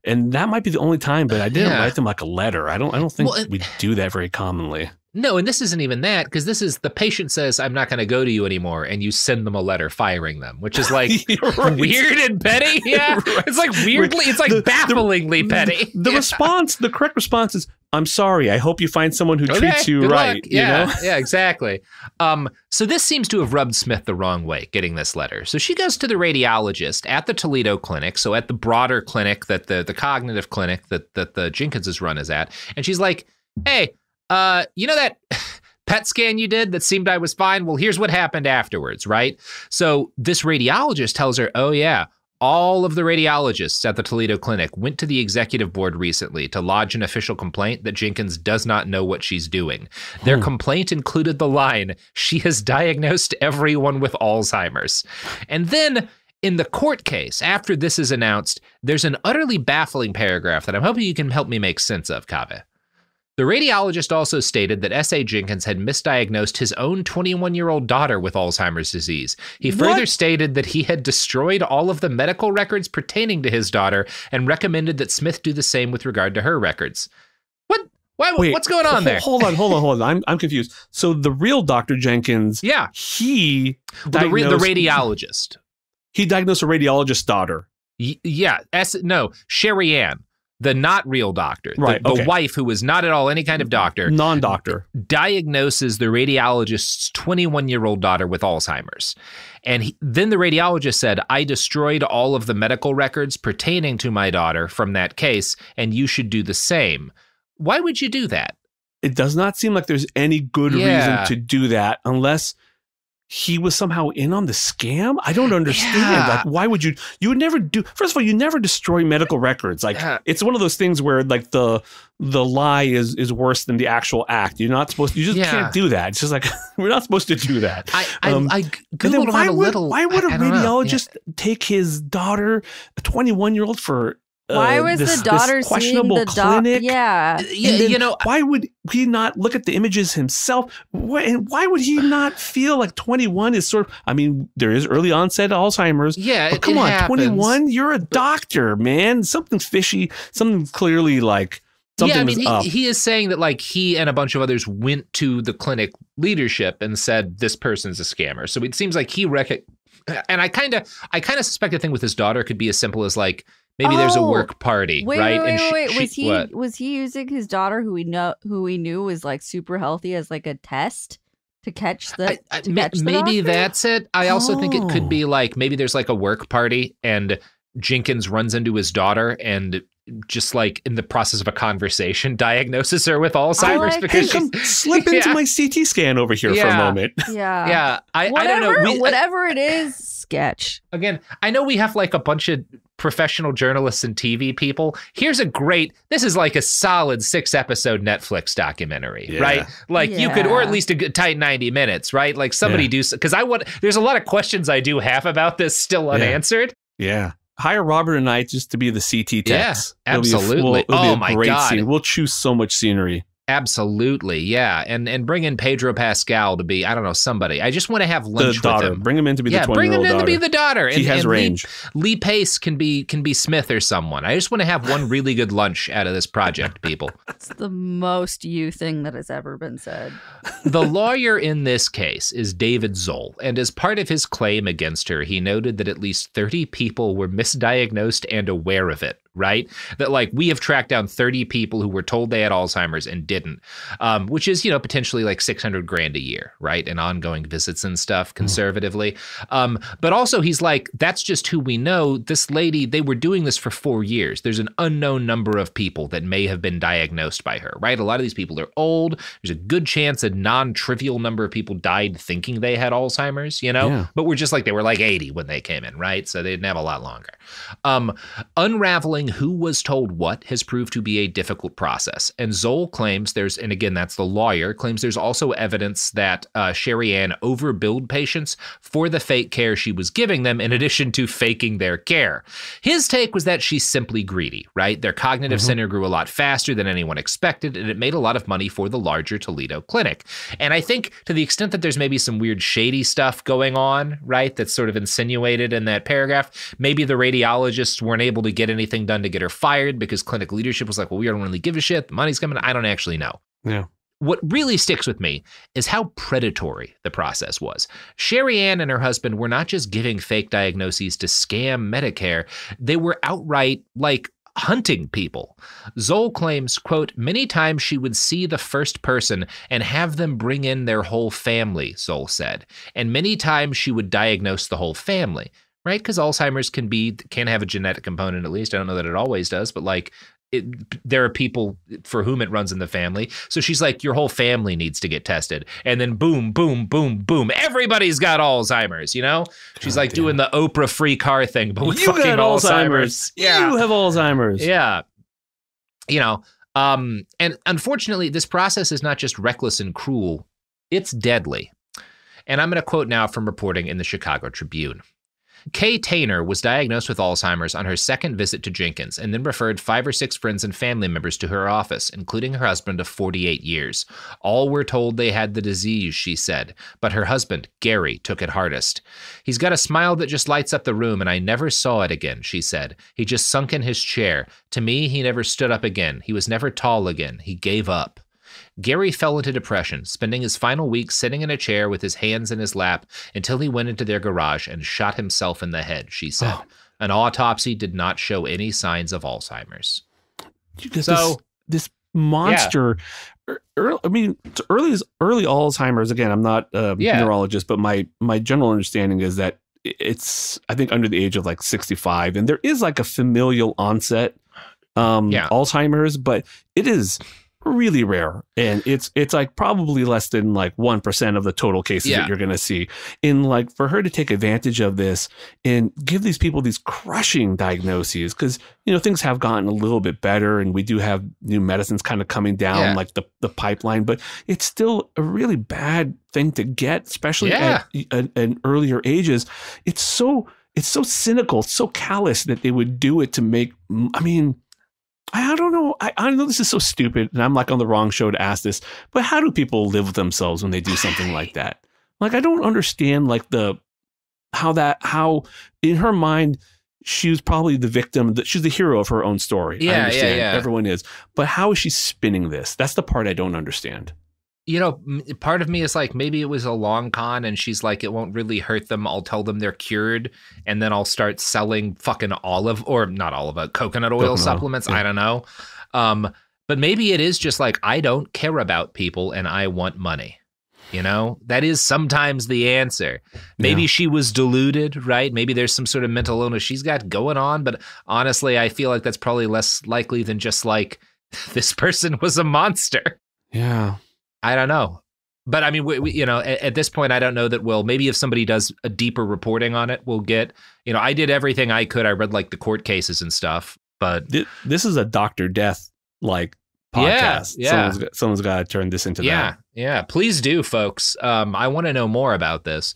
and that might be the only time, but I didn't Yeah. write them like a letter. I don't, I don't think Well, it- we do that very commonly. No, and this isn't even that, because this is the patient says, I'm not going to go to you anymore, and you send them a letter firing them, which is like, right. weird and petty. Yeah. Right. It's like weirdly, it's like The- the- bafflingly petty. The Yeah. response, the correct response is, "I'm sorry. I hope you find someone who treats you right." luck. You Yeah, know, yeah, exactly. Um, so this seems to have rubbed Smith the wrong way, getting this letter. So she goes to the radiologist at the Toledo clinic, so at the broader clinic that the the cognitive clinic that that the Jenkins's run is at, and she's like, "Hey, uh, you know that." PET scan you did that seemed I was fine. Well, here's what happened afterwards, right? So this radiologist tells her, "Oh yeah, all of the radiologists at the Toledo clinic went to the executive board recently to lodge an official complaint that Jenkins does not know what she's doing. Their Hmm. complaint included the line, She has diagnosed everyone with Alzheimer's. And then in the court case, after this is announced, there's an utterly baffling paragraph that I'm hoping you can help me make sense of, Kaveh. The radiologist also stated that S.A. Jenkins had misdiagnosed his own 21 year old daughter with Alzheimer's disease. He further What? stated that he had destroyed all of the medical records pertaining to his daughter and recommended that Smith do the same with regard to her records. What? Why, Wait, what's going on there? Hold on, hold on, hold on. I'm I'm confused. So the real Dr. Jenkins, Yeah, he the, ra- the radiologist. he diagnosed a radiologist's daughter. Y- yeah, S- no, Sherry Ann, the not real doctor, the, Right, the okay. wife who was not at all any kind of doctor, non-doctor. diagnoses the radiologist's 21 year old daughter with Alzheimer's. And he, then the radiologist said, I destroyed all of the medical records pertaining to my daughter from that case, and you should do the same. Why would you do that? It does not seem like there's any good Yeah. reason to do that unless he was somehow in on the scam. I don't understand. Yeah. Like, why would you? You would never do. First of all, you never destroy medical records. Like, Yeah. it's one of those things where like the the lie is is worse than the actual act. You're not supposed. To you just Yeah. can't do that. It's just like we're not supposed to do that. I, I, Um, I Googled then why would little. why would a radiologist take his daughter, a 21 year old, for Why uh, was this- the daughter this seeing questionable the doc? clinic? Yeah. Yeah, And then you know, why would he not look at the images himself? Why, and why would he not feel like 21 is sort of? I mean, there is early onset Alzheimer's, yeah, but come it on, happens. 21, you're a doctor, man. Something fishy, something clearly like something yeah, I mean, is up. he, he is saying that like he and a bunch of others went to the clinic leadership and said this person's a scammer. So it seems like he rec- and I kind of I kind of suspect the thing with his daughter could be as simple as like maybe there's a Oh, work party, Wait, right? wait, wait, and she- wait, she- was he what? was he using his daughter, who we know, who we knew was like super healthy, as like a test to catch the? I- I- to ma- catch the maybe doctor? that's it. I also think it could Oh. be like maybe there's like a work party and Jenkins runs into his daughter and just like in the process of a conversation diagnoses her with Alzheimer's like because come she's slip into Yeah. my CT scan over here for a moment. Yeah. yeah. I, I don't know. We- whatever it is, sketch. again, I know we have like a bunch of professional journalists and TV people. Here's a great, this is like a solid six episode Netflix documentary, Yeah. right? Like you could, or at least a good tight 90 minutes, right? Like somebody Yeah. do, because I want, there's a lot of questions I do have about this still unanswered. Yeah. Hire Robert and I just to be the CT Yeah, techs. It'll be a- absolutely. we'll- it'll be Oh a my great God. Scene. We'll choose so much scenery. Absolutely, yeah, and and bring in Pedro Pascal to be I don't know somebody. I just want to have The lunch daughter. with him. Bring him in to be yeah, the 20 bring him in daughter. to be the daughter. he has and Lee- range. Lee, Pace can be can be Smith or someone. I just want to have one really good lunch out of this project, people. It's the most you thing that has ever been said. the lawyer in this case is David Zoll, and as part of his claim against her, he noted that at least 30 people were misdiagnosed and aware of it, right? That, like, we have tracked down 30 people who were told they had Alzheimer's and didn't, um, which is, you know, potentially like 600 grand a year, right? And ongoing visits and stuff conservatively. Um, but also, he's like, that's just who we know. This lady, they were doing this for four years. There's an unknown number of people that may have been diagnosed by her, right? A lot of these people are old. There's a good chance a non trivial number of people died thinking they had Alzheimer's, you know? Yeah. But we're just like, they were like 80 when they came in, right? So they didn't have a lot longer. Um, unraveling who was told what has proved to be a difficult process. And Zoll claims there's, and again, that's the lawyer, claims there's also evidence that uh, Sherry Ann overbilled patients for the fake care she was giving them, in addition to faking their care. His take was that she's simply greedy, right? Their cognitive center grew a lot faster than anyone expected, and it made a lot of money for the larger Toledo clinic. And I think to the extent that there's maybe some weird shady stuff going on, right, that's sort of insinuated in that paragraph, maybe the radiologists weren't able to get anything done to get her fired because clinic leadership was like, well, we don't really give a shit. The money's coming. I don't actually know. Yeah. What really sticks with me is how predatory the process was. Sherry Ann and her husband were not just giving fake diagnoses to scam Medicare, they were outright like hunting people. Zoll claims, quote, many times she would see the first person and have them bring in their whole family, Zoll said. And many times she would diagnose the whole family, right? Because Alzheimer's can be can have a genetic component at least. I don't know that it always does, but like it, there are people for whom it runs in the family. So she's like, your whole family needs to get tested. And then boom, boom, boom, boom. Everybody's got Alzheimer's, you know? She's like doing the Oprah free car thing, but with you fucking got Alzheimer's. Alzheimer's. You have Alzheimer's. Yeah. You know, um, and unfortunately, this process is not just reckless and cruel, it's deadly. And I'm going to quote now from reporting in the Chicago Tribune. Kay Tainer was diagnosed with Alzheimer's on her second visit to Jenkins and then referred five or six friends and family members to her office, including her husband of 48 years. All were told they had the disease, she said, but her husband, Gary, took it hardest. He's got a smile that just lights up the room, and I never saw it again, she said. He just sunk in his chair. To me, he never stood up again. He was never tall again. He gave up. Gary fell into depression, spending his final weeks sitting in a chair with his hands in his lap until he went into their garage and shot himself in the head, she said. Oh. An autopsy did not show any signs of Alzheimer's. Because So- this, this monster. er- er- I mean, early early Alzheimer's. Again, I'm not a Yeah. neurologist, but my my general understanding is that it's I think under the age of like 65, and there is like a familial onset um, Yeah. Alzheimer's, but it is really rare, and it's it's like probably less than like one percent of the total cases Yeah. that you're going to see. And like for her to take advantage of this and give these people these crushing diagnoses because you know things have gotten a little bit better and we do have new medicines kind of coming down Yeah. like the, the pipeline but it's still a really bad thing to get especially Yeah. at, at, at earlier ages it's so it's so cynical so callous that they would do it to make i mean I don't know. I, I know this is so stupid, and I'm like on the wrong show to ask this. But how do people live with themselves when they do something like that? Like I don't understand like the how that how in her mind she was probably the victim that she's the hero of her own story. Yeah, I yeah, understand. yeah. Everyone is. But how is she spinning this? That's the part I don't understand. You know, part of me is like, maybe it was a long con and she's like, it won't really hurt them. I'll tell them they're cured and then I'll start selling fucking olive or not olive, uh, coconut oil Coconut oil, supplements. yeah. I don't know. Um, but maybe it is just like, I don't care about people and I want money. You know, that is sometimes the answer. Maybe Yeah. she was deluded, right? Maybe there's some sort of mental illness she's got going on. But honestly, I feel like that's probably less likely than just like this person was a monster. Yeah. I don't know. But I mean, we, we, you know, at, at this point, I don't know that we'll. Maybe if somebody does a deeper reporting on it, we'll get. You know, I did everything I could. I read like the court cases and stuff. But This is a Doctor Death like podcast. yeah. Someone's, someone's got to turn this into yeah, that. yeah, please do, folks. Um, I want to know more about this.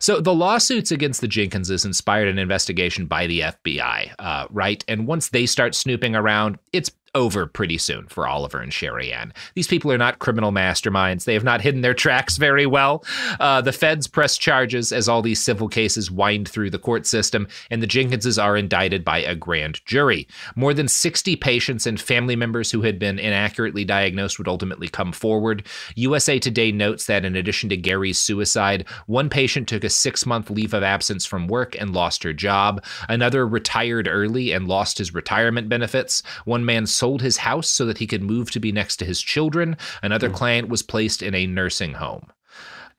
So the lawsuits against the Jenkinses inspired an investigation by the FBI, uh, right? And once they start snooping around, it's over pretty soon for Oliver and Sherry Ann. These people are not criminal masterminds. They have not hidden their tracks very well. Uh, the feds press charges as all these civil cases wind through the court system, and the Jenkinses are indicted by a grand jury. More than 60 patients and family members who had been inaccurately diagnosed would ultimately come forward. USA Today notes that in addition to Gary's suicide, one patient took a six month leave of absence from work and lost her job. Another retired early and lost his retirement benefits. One man sold his house so that he could move to be next to his children. Another mm. client was placed in a nursing home.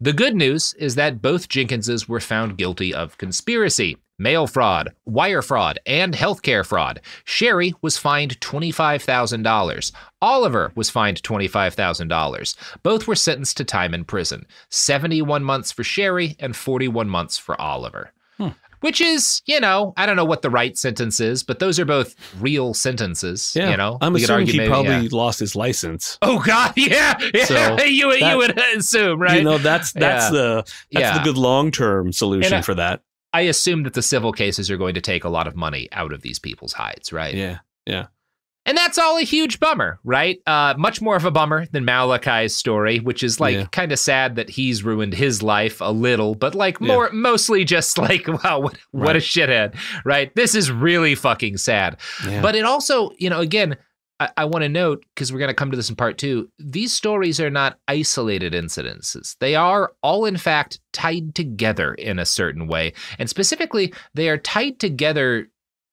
The good news is that both Jenkinses were found guilty of conspiracy, mail fraud, wire fraud, and healthcare fraud. Sherry was fined $25,000. Oliver was fined $25,000. Both were sentenced to time in prison 71 months for Sherry and 41 months for Oliver which is, you know, I don't know what the right sentence is, but those are both real sentences. Yeah. You know, I'm we assuming he maybe, probably yeah. lost his license. Oh God, yeah, yeah. So you that, you would assume, right? You know, that's that's yeah. the that's yeah. the good long term solution I, for that. I assume that the civil cases are going to take a lot of money out of these people's hides, right? Yeah, yeah. And that's all a huge bummer, right? Uh, much more of a bummer than Malachi's story, which is like yeah. kind of sad that he's ruined his life a little, but like more yeah. mostly just like, wow, what, right. a shithead, right? This is really fucking sad. Yeah. But it also, you know, again, I, I want to note, because we're going to come to this in part two, these stories are not isolated incidences. They are all, in fact, tied together in a certain way. And specifically, they are tied together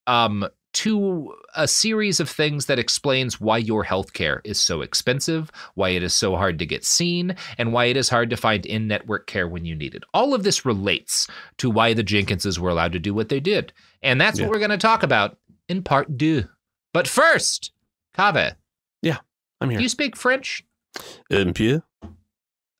um, to a series of things that explains why your healthcare is so expensive, why it is so hard to get seen, and why it is hard to find in network care when you need it. All of this relates to why the Jenkinses were allowed to do what they did. And that's yeah. what we're going to talk about in part two. But first, Kaveh. Yeah, I'm here. Do you speak French? Un peu.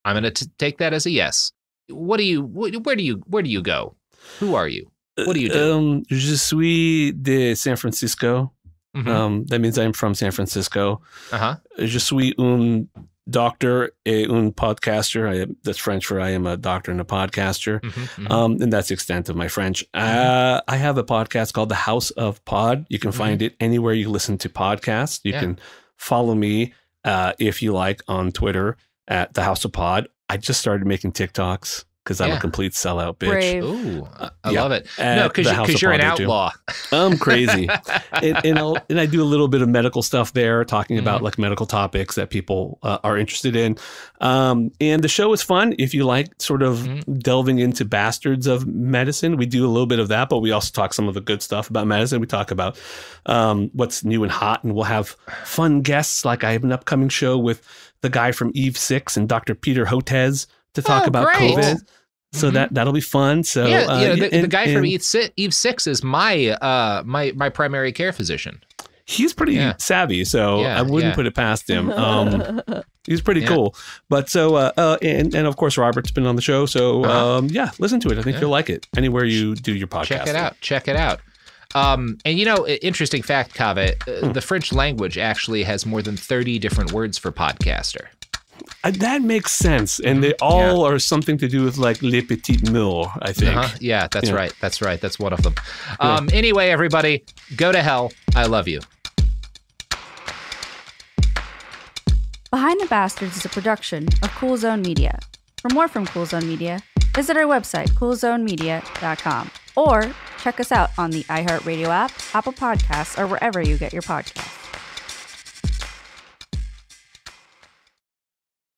I'm going to take that as a yes. What do you, where do you, where do you go? Who are you? What do you do? Um, je suis de San Francisco. Mm-hmm. Um, that means I'm from San Francisco. Uh-huh. Je suis un doctor et un podcaster. I, that's French for I am a doctor and a podcaster. Mm-hmm, mm-hmm. Um, and that's the extent of my French. Uh, I have a podcast called The House of Pod. You can mm-hmm. find it anywhere you listen to podcasts. You yeah. can follow me uh, if you like on Twitter at The House of Pod. I just started making TikToks because I'm yeah. a complete sellout bitch. Brave. Ooh, I yeah. love it. no, because you, are an outlaw. I'm crazy, and, and, and, I do a little bit of medical stuff there, talking mm-hmm. about like medical topics that people uh, are interested in. Um, and the show is fun if you like sort of mm-hmm. delving into bastards of medicine. We do a little bit of that, but we also talk some of the good stuff about medicine. We talk about um, what's new and hot, and we'll have fun guests. Like I have an upcoming show with the guy from Eve Six and Dr. Peter Hotez to talk oh, about great. COVID. So mm-hmm. that that'll be fun. So yeah, uh, the, and, the, guy and, from Eve Six, Eve Six is my uh my my primary care physician. He's pretty yeah. savvy, so yeah, I wouldn't yeah. put it past him. Um, he's pretty cool. But so uh, uh, and and of course Robert's been on the show, so uh-huh. um, yeah, listen to it. I think you'll like it anywhere you do your podcast. Check it out. Check it out. Um, and you know, interesting fact, Kaveh, uh, hmm. the French language actually has more than 30 different words for podcaster. Uh, that makes sense, and they all yeah. are something to do with like les petites murs. I think. Uh-huh. Yeah, that's yeah. right. That's right. That's one of them. Um, yeah. Anyway, everybody, go to hell. I love you. Behind the Bastards is a production of Cool Zone Media. For more from Cool Zone Media, visit our website, coolzonemedia.com, or check us out on the iHeartRadio app, Apple Podcasts, or wherever you get your podcasts.